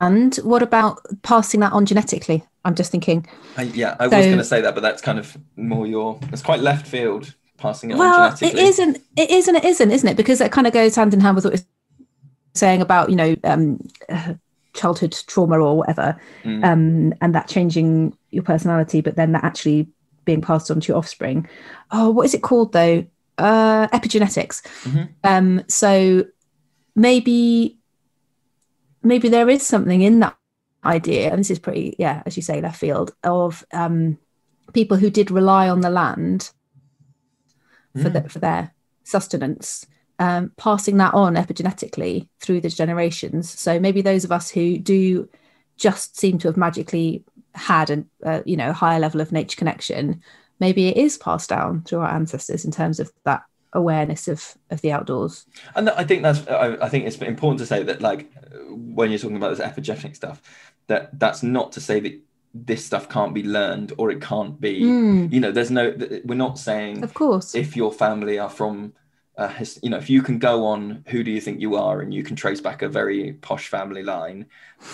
and what about passing that on genetically? I'm just thinking. I, yeah, I was going to say that, but that's kind of more your. It's quite left field passing it on Well, it genetically. isn't. It is and it isn't, isn't it? Because that kind of goes hand in hand with what saying about you know um, uh, childhood trauma or whatever, Mm. um, and that changing your personality, but then that actually being passed on to your offspring. Oh, what is it called though? Uh, epigenetics. Mhm. Um, so maybe maybe there is something in that idea, and this is pretty, yeah, as you say, left field of um, people who did rely on the land for Mm. the, for their sustenance, um, passing that on epigenetically through the generations. So maybe those of us who do just seem to have magically had a uh, you know a higher level of nature connection, maybe it is passed down through our ancestors in terms of that awareness of of the outdoors. And I think that's I, I think it's important to say that like when you're talking about this epigenetic stuff, that that's not to say that this stuff can't be learned or it can't be. Mm, You know, there's no. We're not saying of course. if your family are from. Uh, you know, if you can go on, who do you think you are, and you can trace back a very posh family line,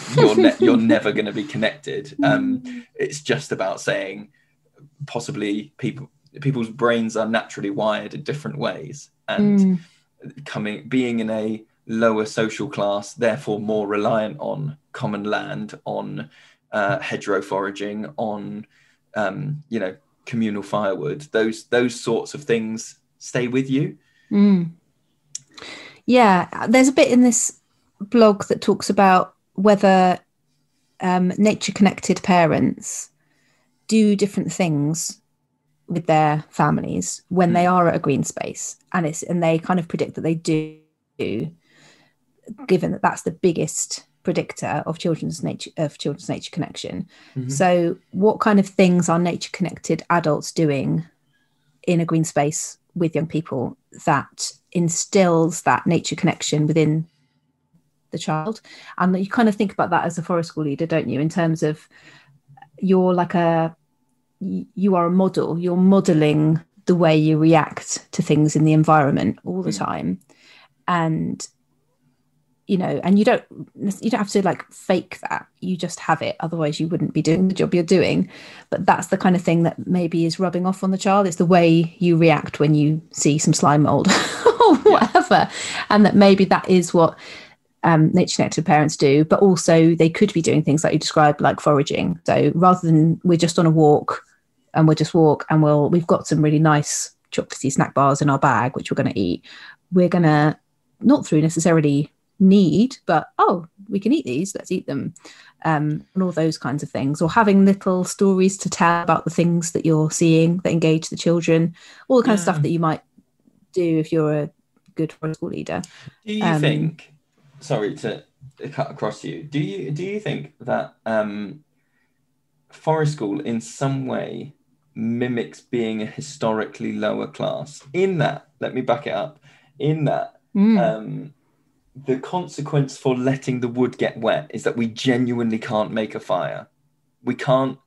you're ne- you're never going to be connected. Um, it's just about saying, possibly people people's brains are naturally wired in different ways, and Mm, coming being in a lower social class therefore more reliant on common land on uh, hedgerow foraging on um, you know communal firewood those those sorts of things stay with you mm. Yeah, there's a bit in this blog that talks about whether um, nature connected parents do different things with their families when they are at a green space and it's and they kind of predict that they do given that that's the biggest predictor of children's nature of children's nature connection Mhm. so what kind of things are nature connected adults doing in a green space with young people that instills that nature connection within the child. And you kind of think about that as a forest school leader don't you in terms of you're like a you are a model. You're modeling the way you react to things in the environment all the Mm. time. And you know and you don't you don't have to like fake that. You just have it. Otherwise you wouldn't be doing the job you're doing. But that's the kind of thing that maybe is rubbing off on the child. It's the way you react when you see some slime mold or whatever. And that maybe that is what um, nature connected parents do. But also they could be doing things like you described like foraging. So rather than we're just on a walk and we'll just walk and we'll we've got some really nice chocolatey snack bars in our bag which we're going to eat we're going to not through necessarily need but oh we can eat these let's eat them um, and all those kinds of things or having little stories to tell about the things that you're seeing that engage the children all the kind of stuff that you might do if you're a good forest school leader. Do you Um, think sorry to cut across you do you do you think that um forest school in some way mimics being a historically lower class? In that let me back it up in that Mm. um, the consequence for letting the wood get wet is that we genuinely can't make a fire. We can't,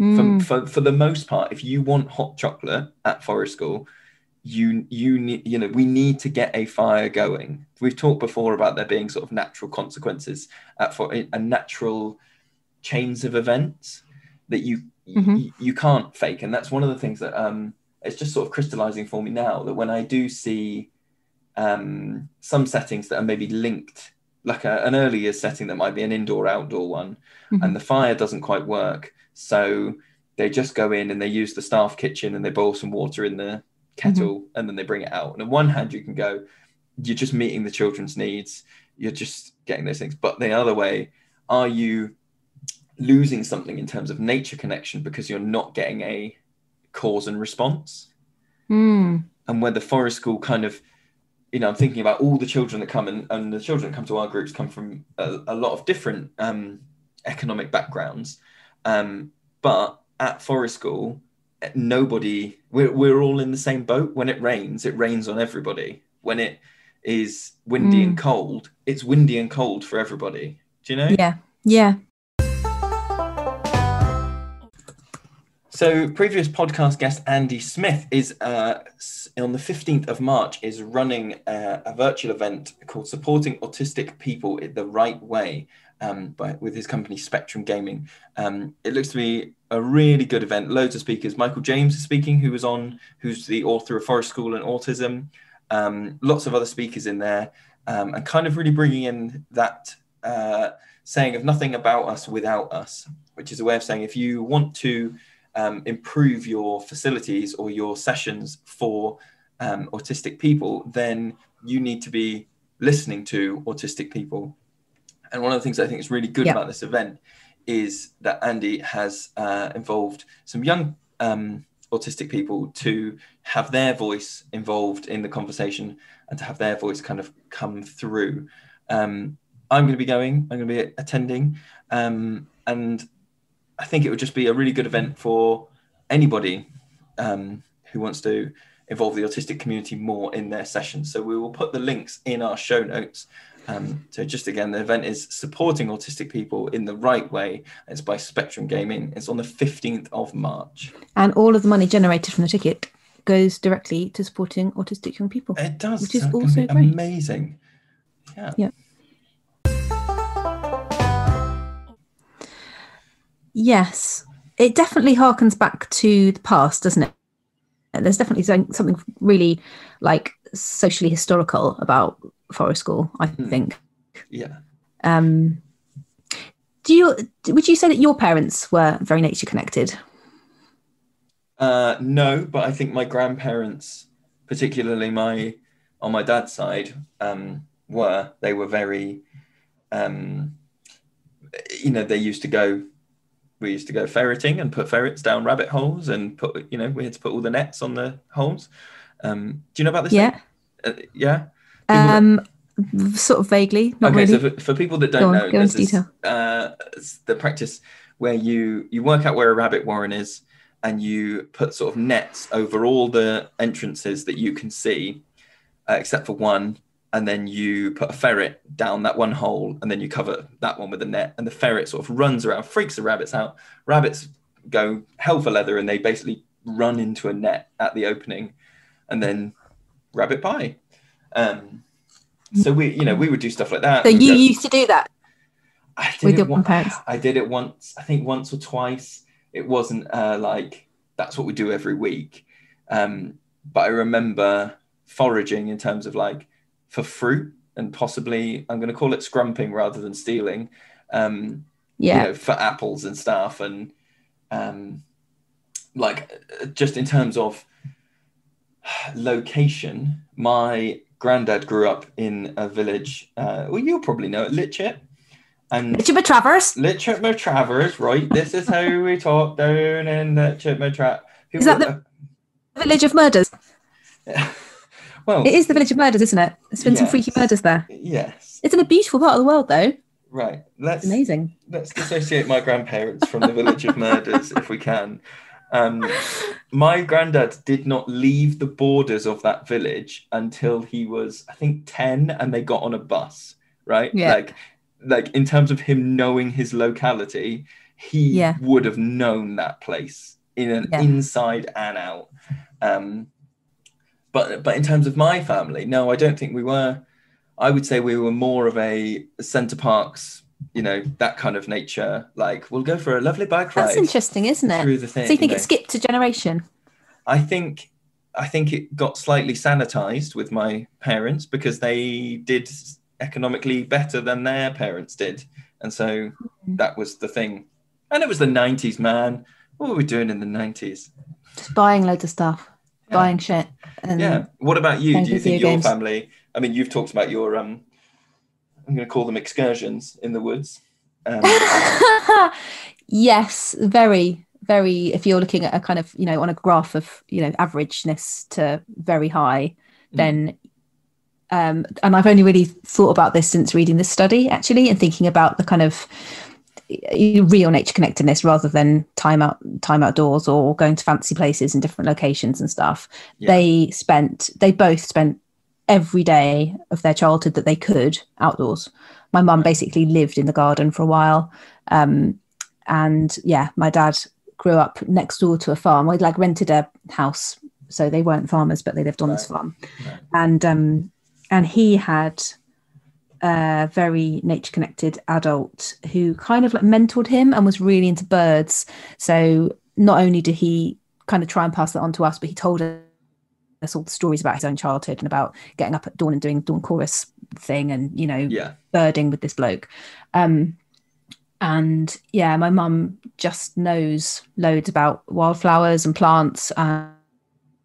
Mm. for, for, for the most part, if you want hot chocolate at Forest School, you you need you know we need to get a fire going. We've talked before about there being sort of natural consequences at for a natural chains of events that you Mhm. you, you can't fake, and that's one of the things that um it's just sort of crystallizing for me now that when I do see um, some settings that are maybe linked, like a, an earlier setting that might be an indoor outdoor one, Mhm. and the fire doesn't quite work. So they just go in and they use the staff kitchen and they boil some water in the kettle and then they bring it out. And on one hand, you can go, you're just meeting the children's needs, you're just getting those things. But the other way, are you losing something in terms of nature connection because you're not getting a cause and response? Mm. and where the forest school kind of you know i'm thinking about all the children that come and, and the children that come to our groups come from a, a lot of different um, economic backgrounds. Um, but at forest school nobody we're, we're all in the same boat. When it rains it rains on everybody. When it is windy and cold it's windy and cold for everybody. Do you know? Yeah. Yeah. So, previous podcast guest Andy Smith is uh, on the 15th of March is running uh, a virtual event called Supporting Autistic People the Right Way um, by, with his company Spectrum Gaming. Um, it looks to be a really good event. Loads of speakers. Michael James is speaking, who was on, who's the author of Forest School and Autism. Um, lots of other speakers in there, um, and kind of really bringing in that uh, saying of nothing about us without us, which is a way of saying if you want to um, improve your facilities or your sessions for um, autistic people, then you need to be listening to autistic people. And one of the things I think is really good Yeah. about this event is that Andy has uh, involved some young um, autistic people to have their voice involved in the conversation and to have their voice kind of come through. Um, I'm going to be going, I'm going to be attending, um, and I think it would just be a really good event for anybody um, who wants to involve the autistic community more in their sessions. So we will put the links in our show notes. Um, so just again, the event is supporting autistic people in the right way. It's by Spectrum Gaming. It's on the 15th of March. And all of the money generated from the ticket goes directly to supporting autistic young people. It does. Which is also amazing. Yeah. Yeah. Yes, it definitely harkens back to the past, doesn't it? There's definitely something really like socially historical about Forest School, I Hmm. think. Yeah. Um, do you would you say that your parents were very nature connected? Uh, no, but I think my grandparents, particularly my on my dad's side, um, were they were very, um, you know, they used to go. We used to go ferreting and put ferrets down rabbit holes and put, you know, we had to put all the nets on the holes. Um, do you know about this? Yeah. Uh, yeah. People that- um, sort of vaguely, not okay, really. so for, for people that don't on, know, this, uh, the practice where you you work out where a rabbit warren is, and you put sort of nets over all the entrances that you can see, uh, except for one, and then you put a ferret down that one hole, and then you cover that one with a net, and the ferret sort of runs around, freaks the rabbits out. Rabbits go hell for leather, and they basically run into a net at the opening, and then rabbit pie. Um, so we, you know, we would do stuff like that. so you go- used to do that. I did with it your one- parents? I did it once. I think once or twice. It wasn't uh, like that's what we do every week. Um, but I remember foraging in terms of like for fruit and possibly I'm going to call it scrumping rather than stealing. Um, Yeah, you know, for apples and stuff, and um, like uh, just in terms of location, my granddad grew up in a village. Uh, well, you'll probably know it, Lytchett, and Richard Travers. Lytchett Travers, right? This is how we talk down in Lytchett Travers. Is that the- Village of Murders. well, It is the Village of Murders, isn't it? There's been some freaky murders there. yes, It's in a beautiful part of the world, though. right. Let's It's amazing. let's dissociate my grandparents from the village of murders if we can. Um, my granddad did not leave the borders of that village until he was, I think, 10 and they got on a bus, right? Yeah. Like, like in terms of him knowing his locality, he Yeah. would have known that place in an Yeah. inside and out. Um, but but in terms of my family, no, I don't think we were. I would say we were more of a Center Parcs, you know, that kind of nature. Like we'll go for a lovely bike ride. That's interesting, isn't it? through the thing. So you think know. it skipped a generation? I think I think it got slightly sanitized with my parents because they did economically better than their parents did, and so Mm. that was the thing. And it was the '90s, man. What were we doing in the '90s? Just buying loads of stuff. Buying shit. And Yeah. What about you? Do you think your games. family? I mean, you've talked about your um. I'm going to call them excursions in the woods. Um, yes, very, very. If you're looking at a kind of, you know, on a graph of, you know, averageness to very high, Mm. then, um, and I've only really thought about this since reading this study actually, and thinking about the kind of real nature connectedness rather than time out time outdoors or going to fancy places in different locations and stuff. Yeah. they spent they both spent every day of their childhood that they could outdoors. My mum basically lived in the garden for a while um, and yeah my dad grew up next door to a farm. We like rented a house so they weren't farmers but they lived on this farm. Right. and um and he had a very nature connected adult who kind of like mentored him and was really into birds so not only did he kind of try and pass that on to us but he told us all the stories about his own childhood and about getting up at dawn and doing dawn chorus thing and you know Yeah. birding with this bloke. Um, and yeah, my mum just knows loads about wildflowers and plants and,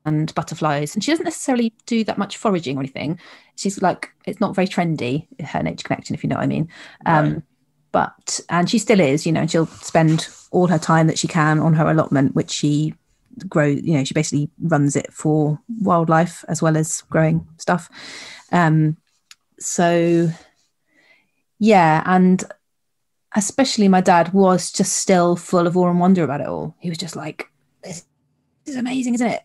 and butterflies. And she doesn't necessarily do that much foraging or anything. She's like, it's not very trendy, her nature connection, if you know what I mean. Um, Right. But, and she still is, you know, and she'll spend all her time that she can on her allotment, which she grow you know she basically runs it for wildlife as well as growing stuff um so yeah and especially my dad was just still full of awe and wonder about it all he was just like this is amazing isn't it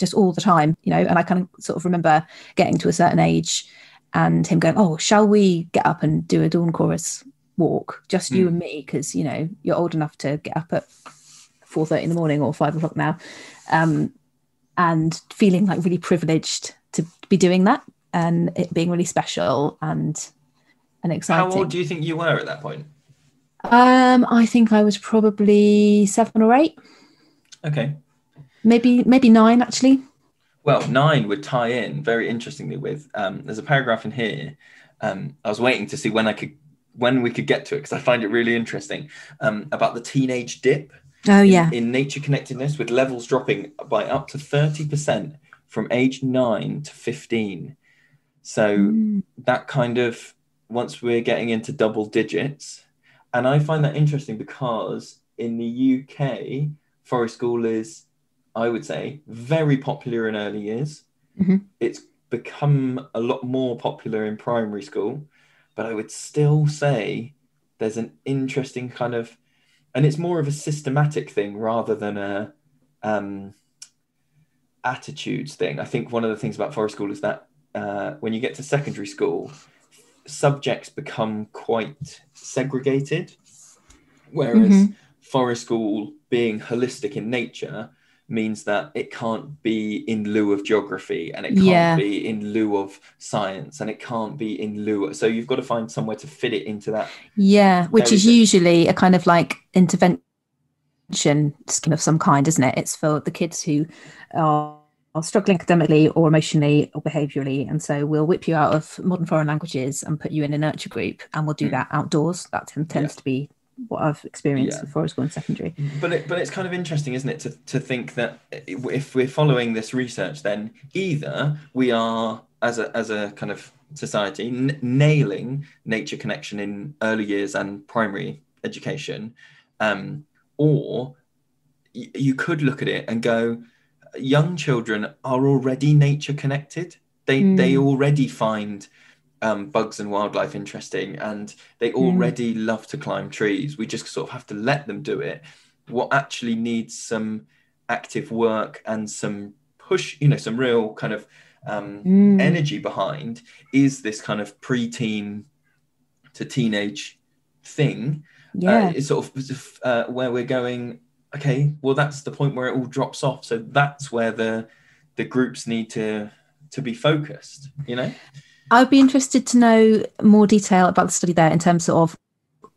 just all the time you know and i kind of sort of remember getting to a certain age and him going oh shall we get up and do a dawn chorus walk just you Mm. and me because you know you're old enough to get up at 4.30 in the morning or 5 o'clock now um, and feeling like really privileged to be doing that and it being really special and and exciting. How old do you think you were at that point? um i think i was probably seven or eight Okay. Maybe maybe nine actually Well, nine would tie in very interestingly with um, there's a paragraph in here. Um, I was waiting to see when I could when we could get to it because I find it really interesting um, about the teenage dip oh in, yeah in nature connectedness with levels dropping by up to 30% from age 9 to 15. So Mm. that kind of once we're getting into double digits and i find that interesting because in the uk forest school is i would say very popular in early years Mhm. it's become a lot more popular in primary school but i would still say there's an interesting kind of and it's more of a systematic thing rather than a um, attitudes thing i think one of the things about forest school is that uh, when you get to secondary school, subjects become quite segregated. Whereas Mhm. forest school being holistic in nature means that it can't be in lieu of geography and it can't Yeah. be in lieu of science and it can't be in lieu of, so you've got to find somewhere to fit it into that yeah which is usually a kind of like intervention scheme of some kind isn't it it's for the kids who are are struggling academically or emotionally or behaviorally and so we'll whip you out of modern foreign languages and put you in a nurture group and we'll do Mm. that outdoors that tends Yeah. to be what i've experienced Yeah. with forest school and secondary but it, but it's kind of interesting, isn't it, to, to think that if we're following this research, then either we are as a as a kind of society n- nailing nature connection in early years and primary education, um, or y- you could look at it and go, young children are already nature connected. They they Mm. already find um, bugs and wildlife interesting, and they already love to climb trees. We just sort of have to let them do it. What actually needs some active work and some push, you know, some real kind of um, Mm. energy behind is this kind of pre-teen to teenage thing. yeah Uh, it's sort of uh, where we're going. Okay, well, that's the point where it all drops off. So that's where the the groups need to to be focused. You know. I'd be interested to know more detail about the study there in terms of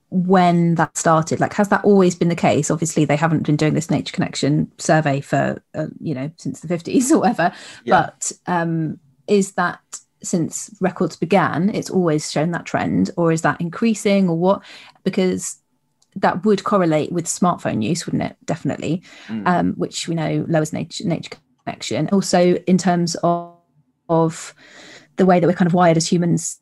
when that started. Like, has that always been the case? Obviously, they haven't been doing this nature connection survey for, uh, you know, since the 50s or whatever. Yeah. But um, is that since records began, it's always shown that trend, or is that increasing, or what? Because that would correlate with smartphone use, wouldn't it? Definitely Mm. um, which we know lowers nature, nature connection. Also, in terms of, of the way that we're kind of wired as humans,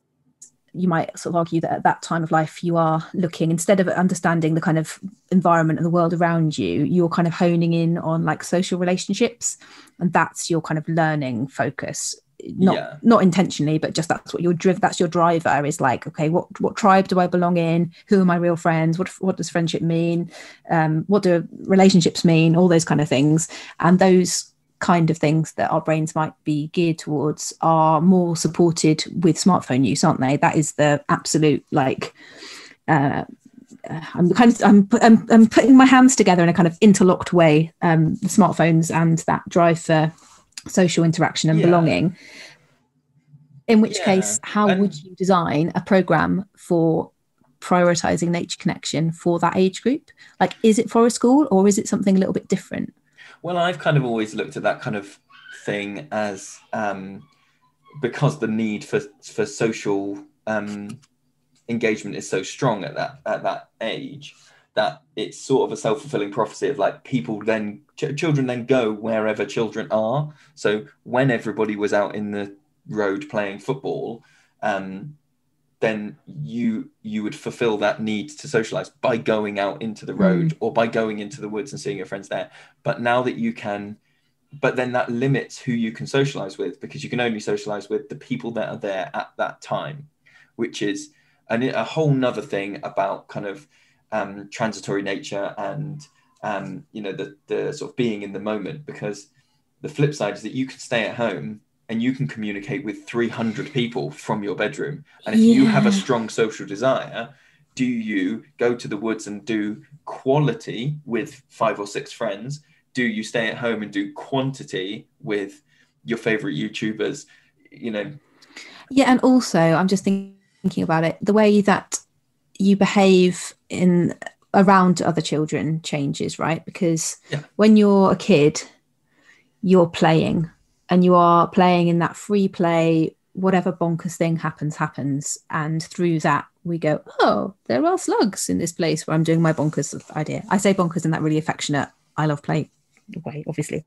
you might sort of argue that at that time of life, you are looking instead of understanding the kind of environment and the world around you, you're kind of honing in on like social relationships, and that's your kind of learning focus. not Yeah. not intentionally but just that's what your driv that's your driver is like okay what what tribe do i belong in? Who are my real friends? What what does friendship mean? Um what do relationships mean? All those kind of things. And those kind of things that our brains might be geared towards are more supported with smartphone use aren't they that is the absolute like uh I'm kind of I'm, I'm I'm putting my hands together in a kind of interlocked way. Um, the smartphones and that drive for social interaction and Yeah. belonging. In which Yeah, case, how and- would you design a program for prioritizing nature connection for that age group? Like, is it for a school or is it something a little bit different? Well, I've kind of always looked at that kind of thing as um, because the need for for social um, engagement is so strong at that at that age that it's sort of a self fulfilling prophecy of like people then ch- children then go wherever children are. So when everybody was out in the road playing football. Um, then you you would fulfill that need to socialize by going out into the road or by going into the woods and seeing your friends there. But now that you can but then that limits who you can socialize with because you can only socialize with the people that are there at that time which is an, a whole nother thing about kind of um, transitory nature and um, you know the, the sort of being in the moment. Because the flip side is that you can stay at home and you can communicate with 300 people from your bedroom and if you have a strong social desire do you go to the woods and do quality with five or six friends do you stay at home and do quantity with your favorite youtubers you know Yeah, and also I'm just thinking about it. The way that you behave in around other children changes, right? Because Yeah. when you're a kid, you're playing, and you are playing in that free play. Whatever bonkers thing happens, happens, and through that we go, oh, there are slugs in this place where I'm doing my bonkers idea. I say bonkers in that really affectionate, I love play way, obviously.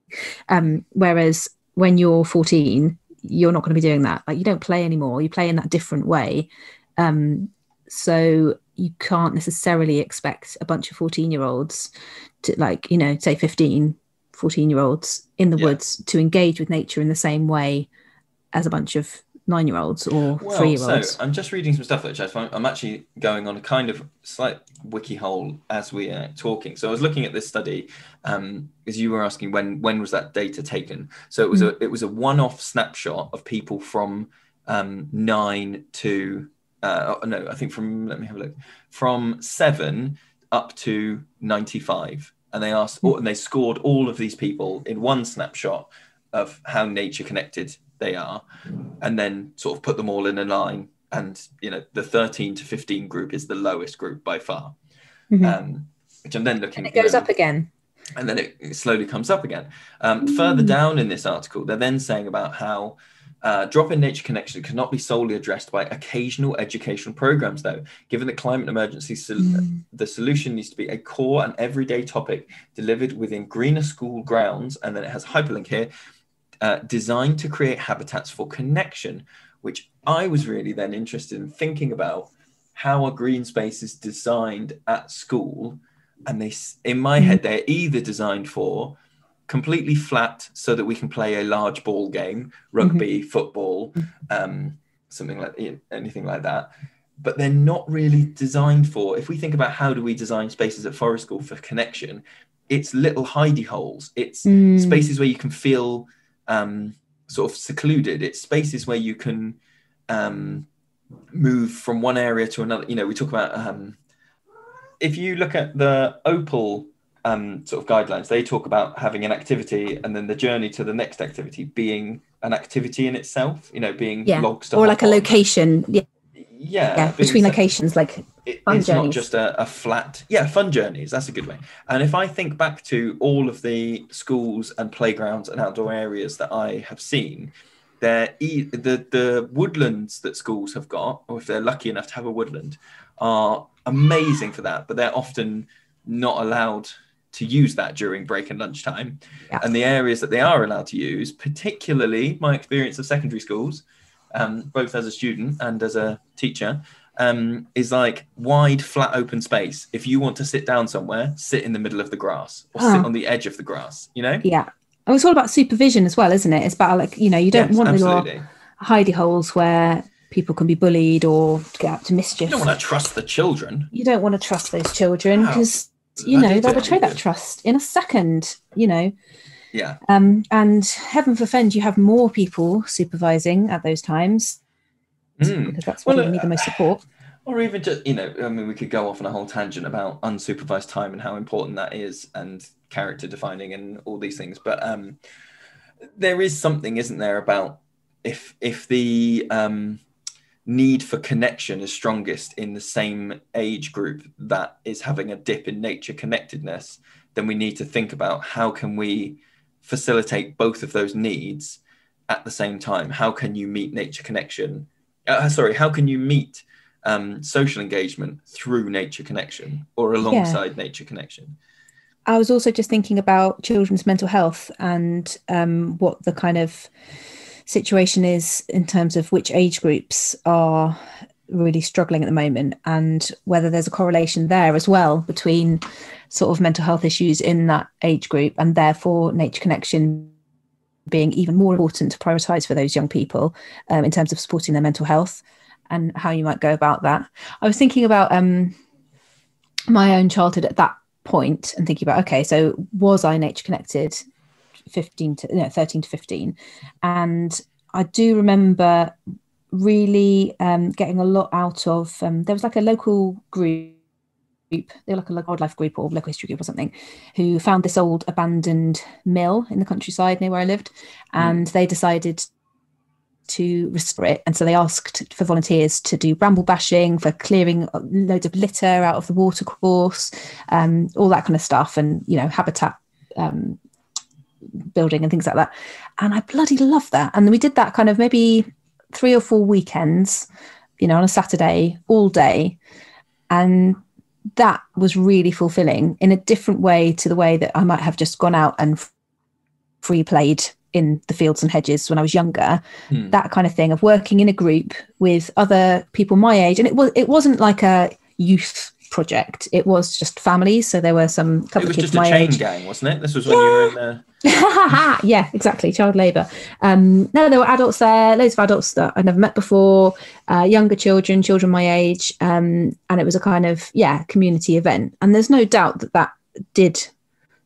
Um, whereas when you're 14, you're not going to be doing that. Like you don't play anymore. You play in that different way. Um, so you can't necessarily expect a bunch of 14 year olds to like, you know, say 15, 14 year olds in the Yeah. woods to engage with nature in the same way as a bunch of nine year olds or Well, three year olds. so. I'm just reading some stuff that I found. I'm actually going on a kind of slight wiki hole as we are talking. So I was looking at this study, um, as you were asking when when was that data taken? So it was Mm. a it was a one-off snapshot of people from um, nine to uh, oh, no, I think from let me have a look from seven up to 95, and they asked Mm. and they scored all of these people in one snapshot of how nature connected they are and then sort of put them all in a line and you know the 13 to 15 group is the lowest group by far Mhm. um, which i'm then looking and it goes up again. and then it, slowly comes up again um, further Mm. down in this article they're then saying about how uh, drop-in nature connection cannot be solely addressed by occasional educational programs though given the climate emergency sol- Mm. the solution needs to be a core and everyday topic delivered within greener school grounds and then it has a hyperlink here uh, designed to create habitats for connection which i was really then interested in thinking about how a green space is designed at school and they in my head they're either designed for completely flat so that we can play a large ball game rugby football um, something like you know, anything like that. But they're not really designed for if we think about how do we design spaces at forest school for connection it's little hidey holes. It's Mm. spaces where you can feel um, sort of secluded. It's spaces where you can um, move from one area to another. You know we talk about um, if you look at the OPAL um, sort of guidelines they talk about having an activity and then the journey to the next activity being an activity in itself you know being Yeah. logs Or like a on. location. Yeah. yeah, yeah. Between locations. Like, it- it's not just a, a flat yeah fun journeys that's a good way and if i think back to all of the schools and playgrounds and outdoor areas that i have seen they're e- the the woodlands that schools have got or if they're lucky enough to have a woodland are amazing for that but they're often not allowed to use that during break and lunchtime Yeah. and the areas that they are allowed to use particularly my experience of secondary schools um, both as a student and as a teacher um, is like wide, flat, open space. If you want to sit down somewhere, sit in the middle of the grass or sit on the edge of the grass, you know? yeah. Oh, it's all about supervision as well, isn't it? It's about like you know you don't Yes, want absolutely. your hidey holes where people can be bullied or get up to mischief. You don't want to trust the children. you don't want to trust those children because you know they'll betray that trust in a second. You know, Yeah. um, and heaven forfend you have more people supervising at those times Mm. because that's Well, when you uh, need the most support. Or even just, you know, I mean, we could go off on a whole tangent about unsupervised time and how important that is and character defining and all these things. But um, there is something, isn't there, about if if the um, need for connection is strongest in the same age group that is having a dip in nature connectedness, then we need to think about how can we facilitate both of those needs at the same time. How can you meet nature connection? Uh, sorry, how can you meet um, social engagement through nature connection or alongside nature connection? I was also just thinking about children's mental health and um, what the kind of situation is in terms of which age groups are really struggling at the moment and whether there's a correlation there as well between sort of mental health issues in that age group and therefore nature connection being even more important to prioritize for those young people um, in terms of supporting their mental health and how you might go about that. I was thinking about um, my own childhood at that point and thinking about okay so was i nature connected 15 to no 13 to 15 and i do remember really um, getting a lot out of um, there was like a local group they were like a wildlife group or local history group or something who found this old abandoned mill in the countryside near where i lived. And they decided to restore it. And so they asked for volunteers to do bramble bashing, for clearing loads of litter out of the watercourse, um, all that kind of stuff, and you know, habitat um, building and things like that. And I bloody love that. And we did that kind of maybe three or four weekends, you know, on a Saturday all day. And that was really fulfilling in a different way to the way that I might have just gone out and free played in the fields and hedges when I was younger. Hmm. That kind of thing of working in a group with other people my age, and it was it wasn't like a youth project. It was just families. So there were some It couple was of kids just a my chain age. gang, wasn't it? This was when you were in there. yeah, exactly. Child labour. Um, no, there were adults there, loads of adults that I'd never met before, uh, younger children, children my age, um, and it was a kind of yeah community event. And there's no doubt that that did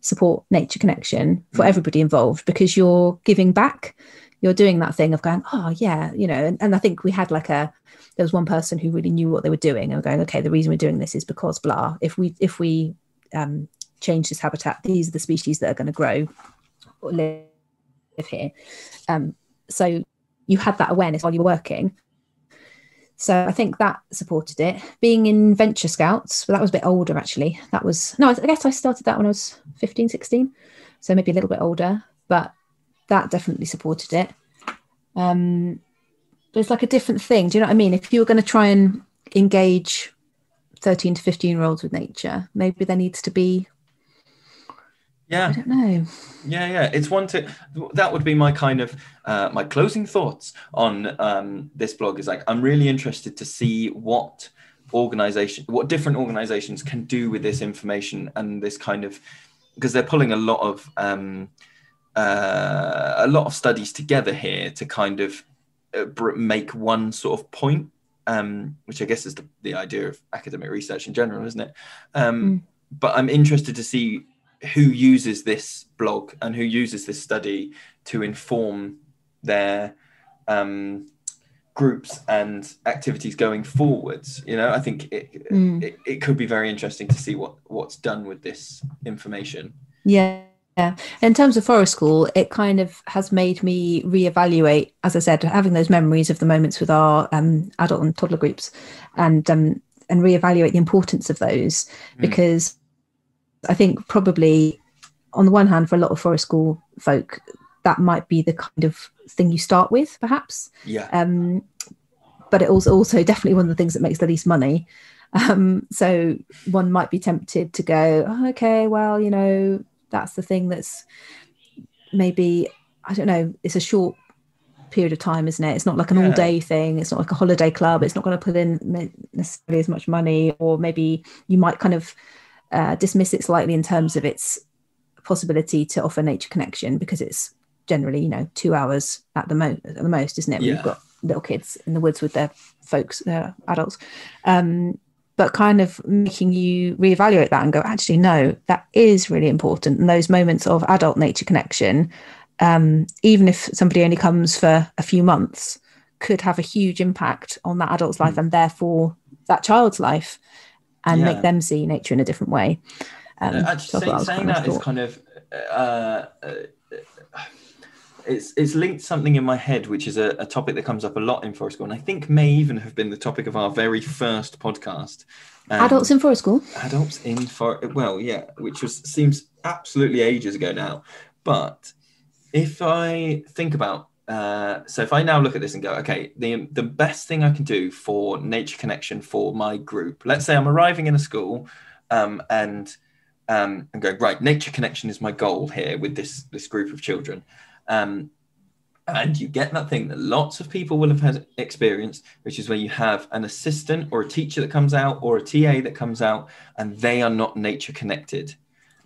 support nature connection for Mm. everybody involved because you're giving back. You're doing that thing of going, oh yeah, you know. And, and I think we had like a there was one person who really knew what they were doing and were going, okay, the reason we're doing this is because blah. If we if we um, change this habitat, these are the species that are going to grow or live here. Um, so you had that awareness while you were working. So I think that supported it. Being in Venture Scouts, but that was a bit older actually. That was, no, I guess I started that when I was 15, 16. So maybe a little bit older, but that definitely supported it. Um, but it's like a different thing. Do you know what I mean? If you were going to try and engage 13 to 15 year olds with nature, maybe there needs to be, Yeah. I don't know. yeah, yeah. It's one to that would be my kind of uh, my closing thoughts on um, this blog. Is like I'm really interested to see what organization, what different organizations can do with this information and this kind of because they're pulling a lot of um, uh, a lot of studies together here to kind of make one sort of point, um, which I guess is the, the idea of academic research in general, isn't it? Um, But I'm interested to see who uses this blog and who uses this study to inform their um, groups and activities going forwards. You know, I think it, Mm. it, it could be very interesting to see what what's done with this information. Yeah. Yeah. In terms of forest school, it kind of has made me reevaluate, as I said, having those memories of the moments with our um, adult and toddler groups, and um, and reevaluate the importance of those Mm. because I think probably on the one hand, for a lot of forest school folk, that might be the kind of thing you start with, perhaps. Yeah. Um, but it also also definitely one of the things that makes the least money. Um, so one might be tempted to go, oh, okay, well, you know, that's the thing that's maybe I don't know. It's a short period of time, isn't it? It's not like an Yeah. all day thing. It's not like a holiday club. It's not going to put in necessarily as much money, or maybe you might kind of uh, dismiss it slightly in terms of its possibility to offer nature connection because it's generally, you know, two hours at the most, at the most, isn't it? Yeah. We've got little kids in the woods with their folks, their adults. Um, but kind of making you reevaluate that and go, actually, no, that is really important. And those moments of adult nature connection, um, even if somebody only comes for a few months, could have a huge impact on that adult's life and therefore that child's life and Yeah. make them see nature in a different way. Um, Uh, so actually, I thought saying of that is kind of uh, uh, it's it's linked something in my head, which is a, a topic that comes up a lot in Forest School, and I think may even have been the topic of our very first podcast. Um, adults in forest school. adults in for well, yeah, which was seems absolutely ages ago now. But if I think about uh, so if I now look at this and go, okay, the the best thing I can do for nature connection for my group, let's say I'm arriving in a school, um, and um, and going right, nature connection is my goal here with this this group of children, um, and you get that thing that lots of people will have had experienced, which is where you have an assistant or a teacher that comes out or a TA that comes out, and they are not nature connected.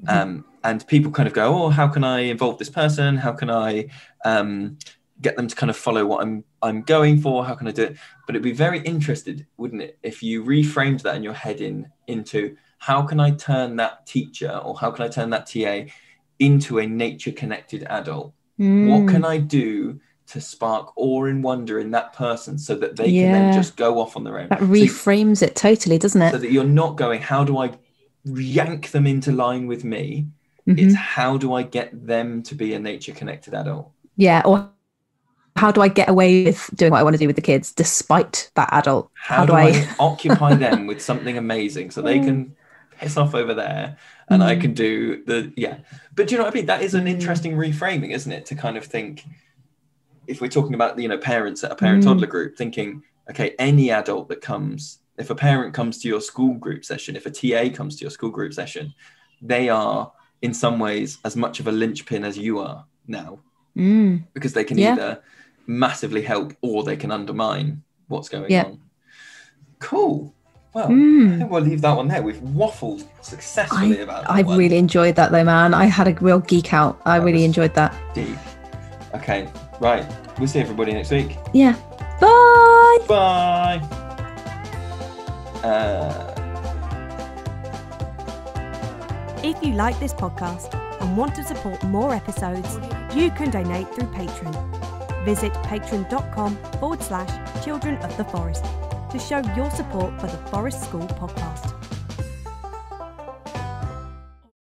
Um, and people kind of go, oh, how can I involve this person? How can I um, get them to kind of follow what I'm I'm going for? How can I do it? But it'd be very interested, wouldn't it, if you reframed that in your head in into how can I turn that teacher or how can I turn that TA into a nature connected adult? What Mm. can I do to spark awe and wonder in that person so that they can then just go off on their own? that So- reframes it totally, doesn't it? so that you're not going, how do I yank them into line with me? Mhm. It's how do I get them to be a nature connected adult? Yeah. Or how do I get away with doing what I want to do with the kids despite that adult? How, do, I, occupy them with something amazing so they can piss off over there and I Mm. can do the, yeah. But do you know what I mean? That is an Mm. interesting reframing, isn't it? To kind of think, if we're talking about, you know, parents at a parent Mm. toddler group, thinking, okay, any adult that comes, if a parent comes to your school group session, if a TA comes to your school group session, they are in some ways as much of a linchpin as you are now Mm. because they can Yeah. either massively help or they can undermine what's going Yeah. on. Cool. Well, I Mm. think we'll leave that one there. We've waffled successfully about that I one. really enjoyed that though, man. I had a real geek out. I That really enjoyed that. deep. Okay, right. We'll see everybody next week. Yeah. Bye. Bye. Uh, If you like this podcast and want to support more episodes, you can donate through Patreon. Visit patreon.com forward slash children of the forest to show your support for the Forest School podcast.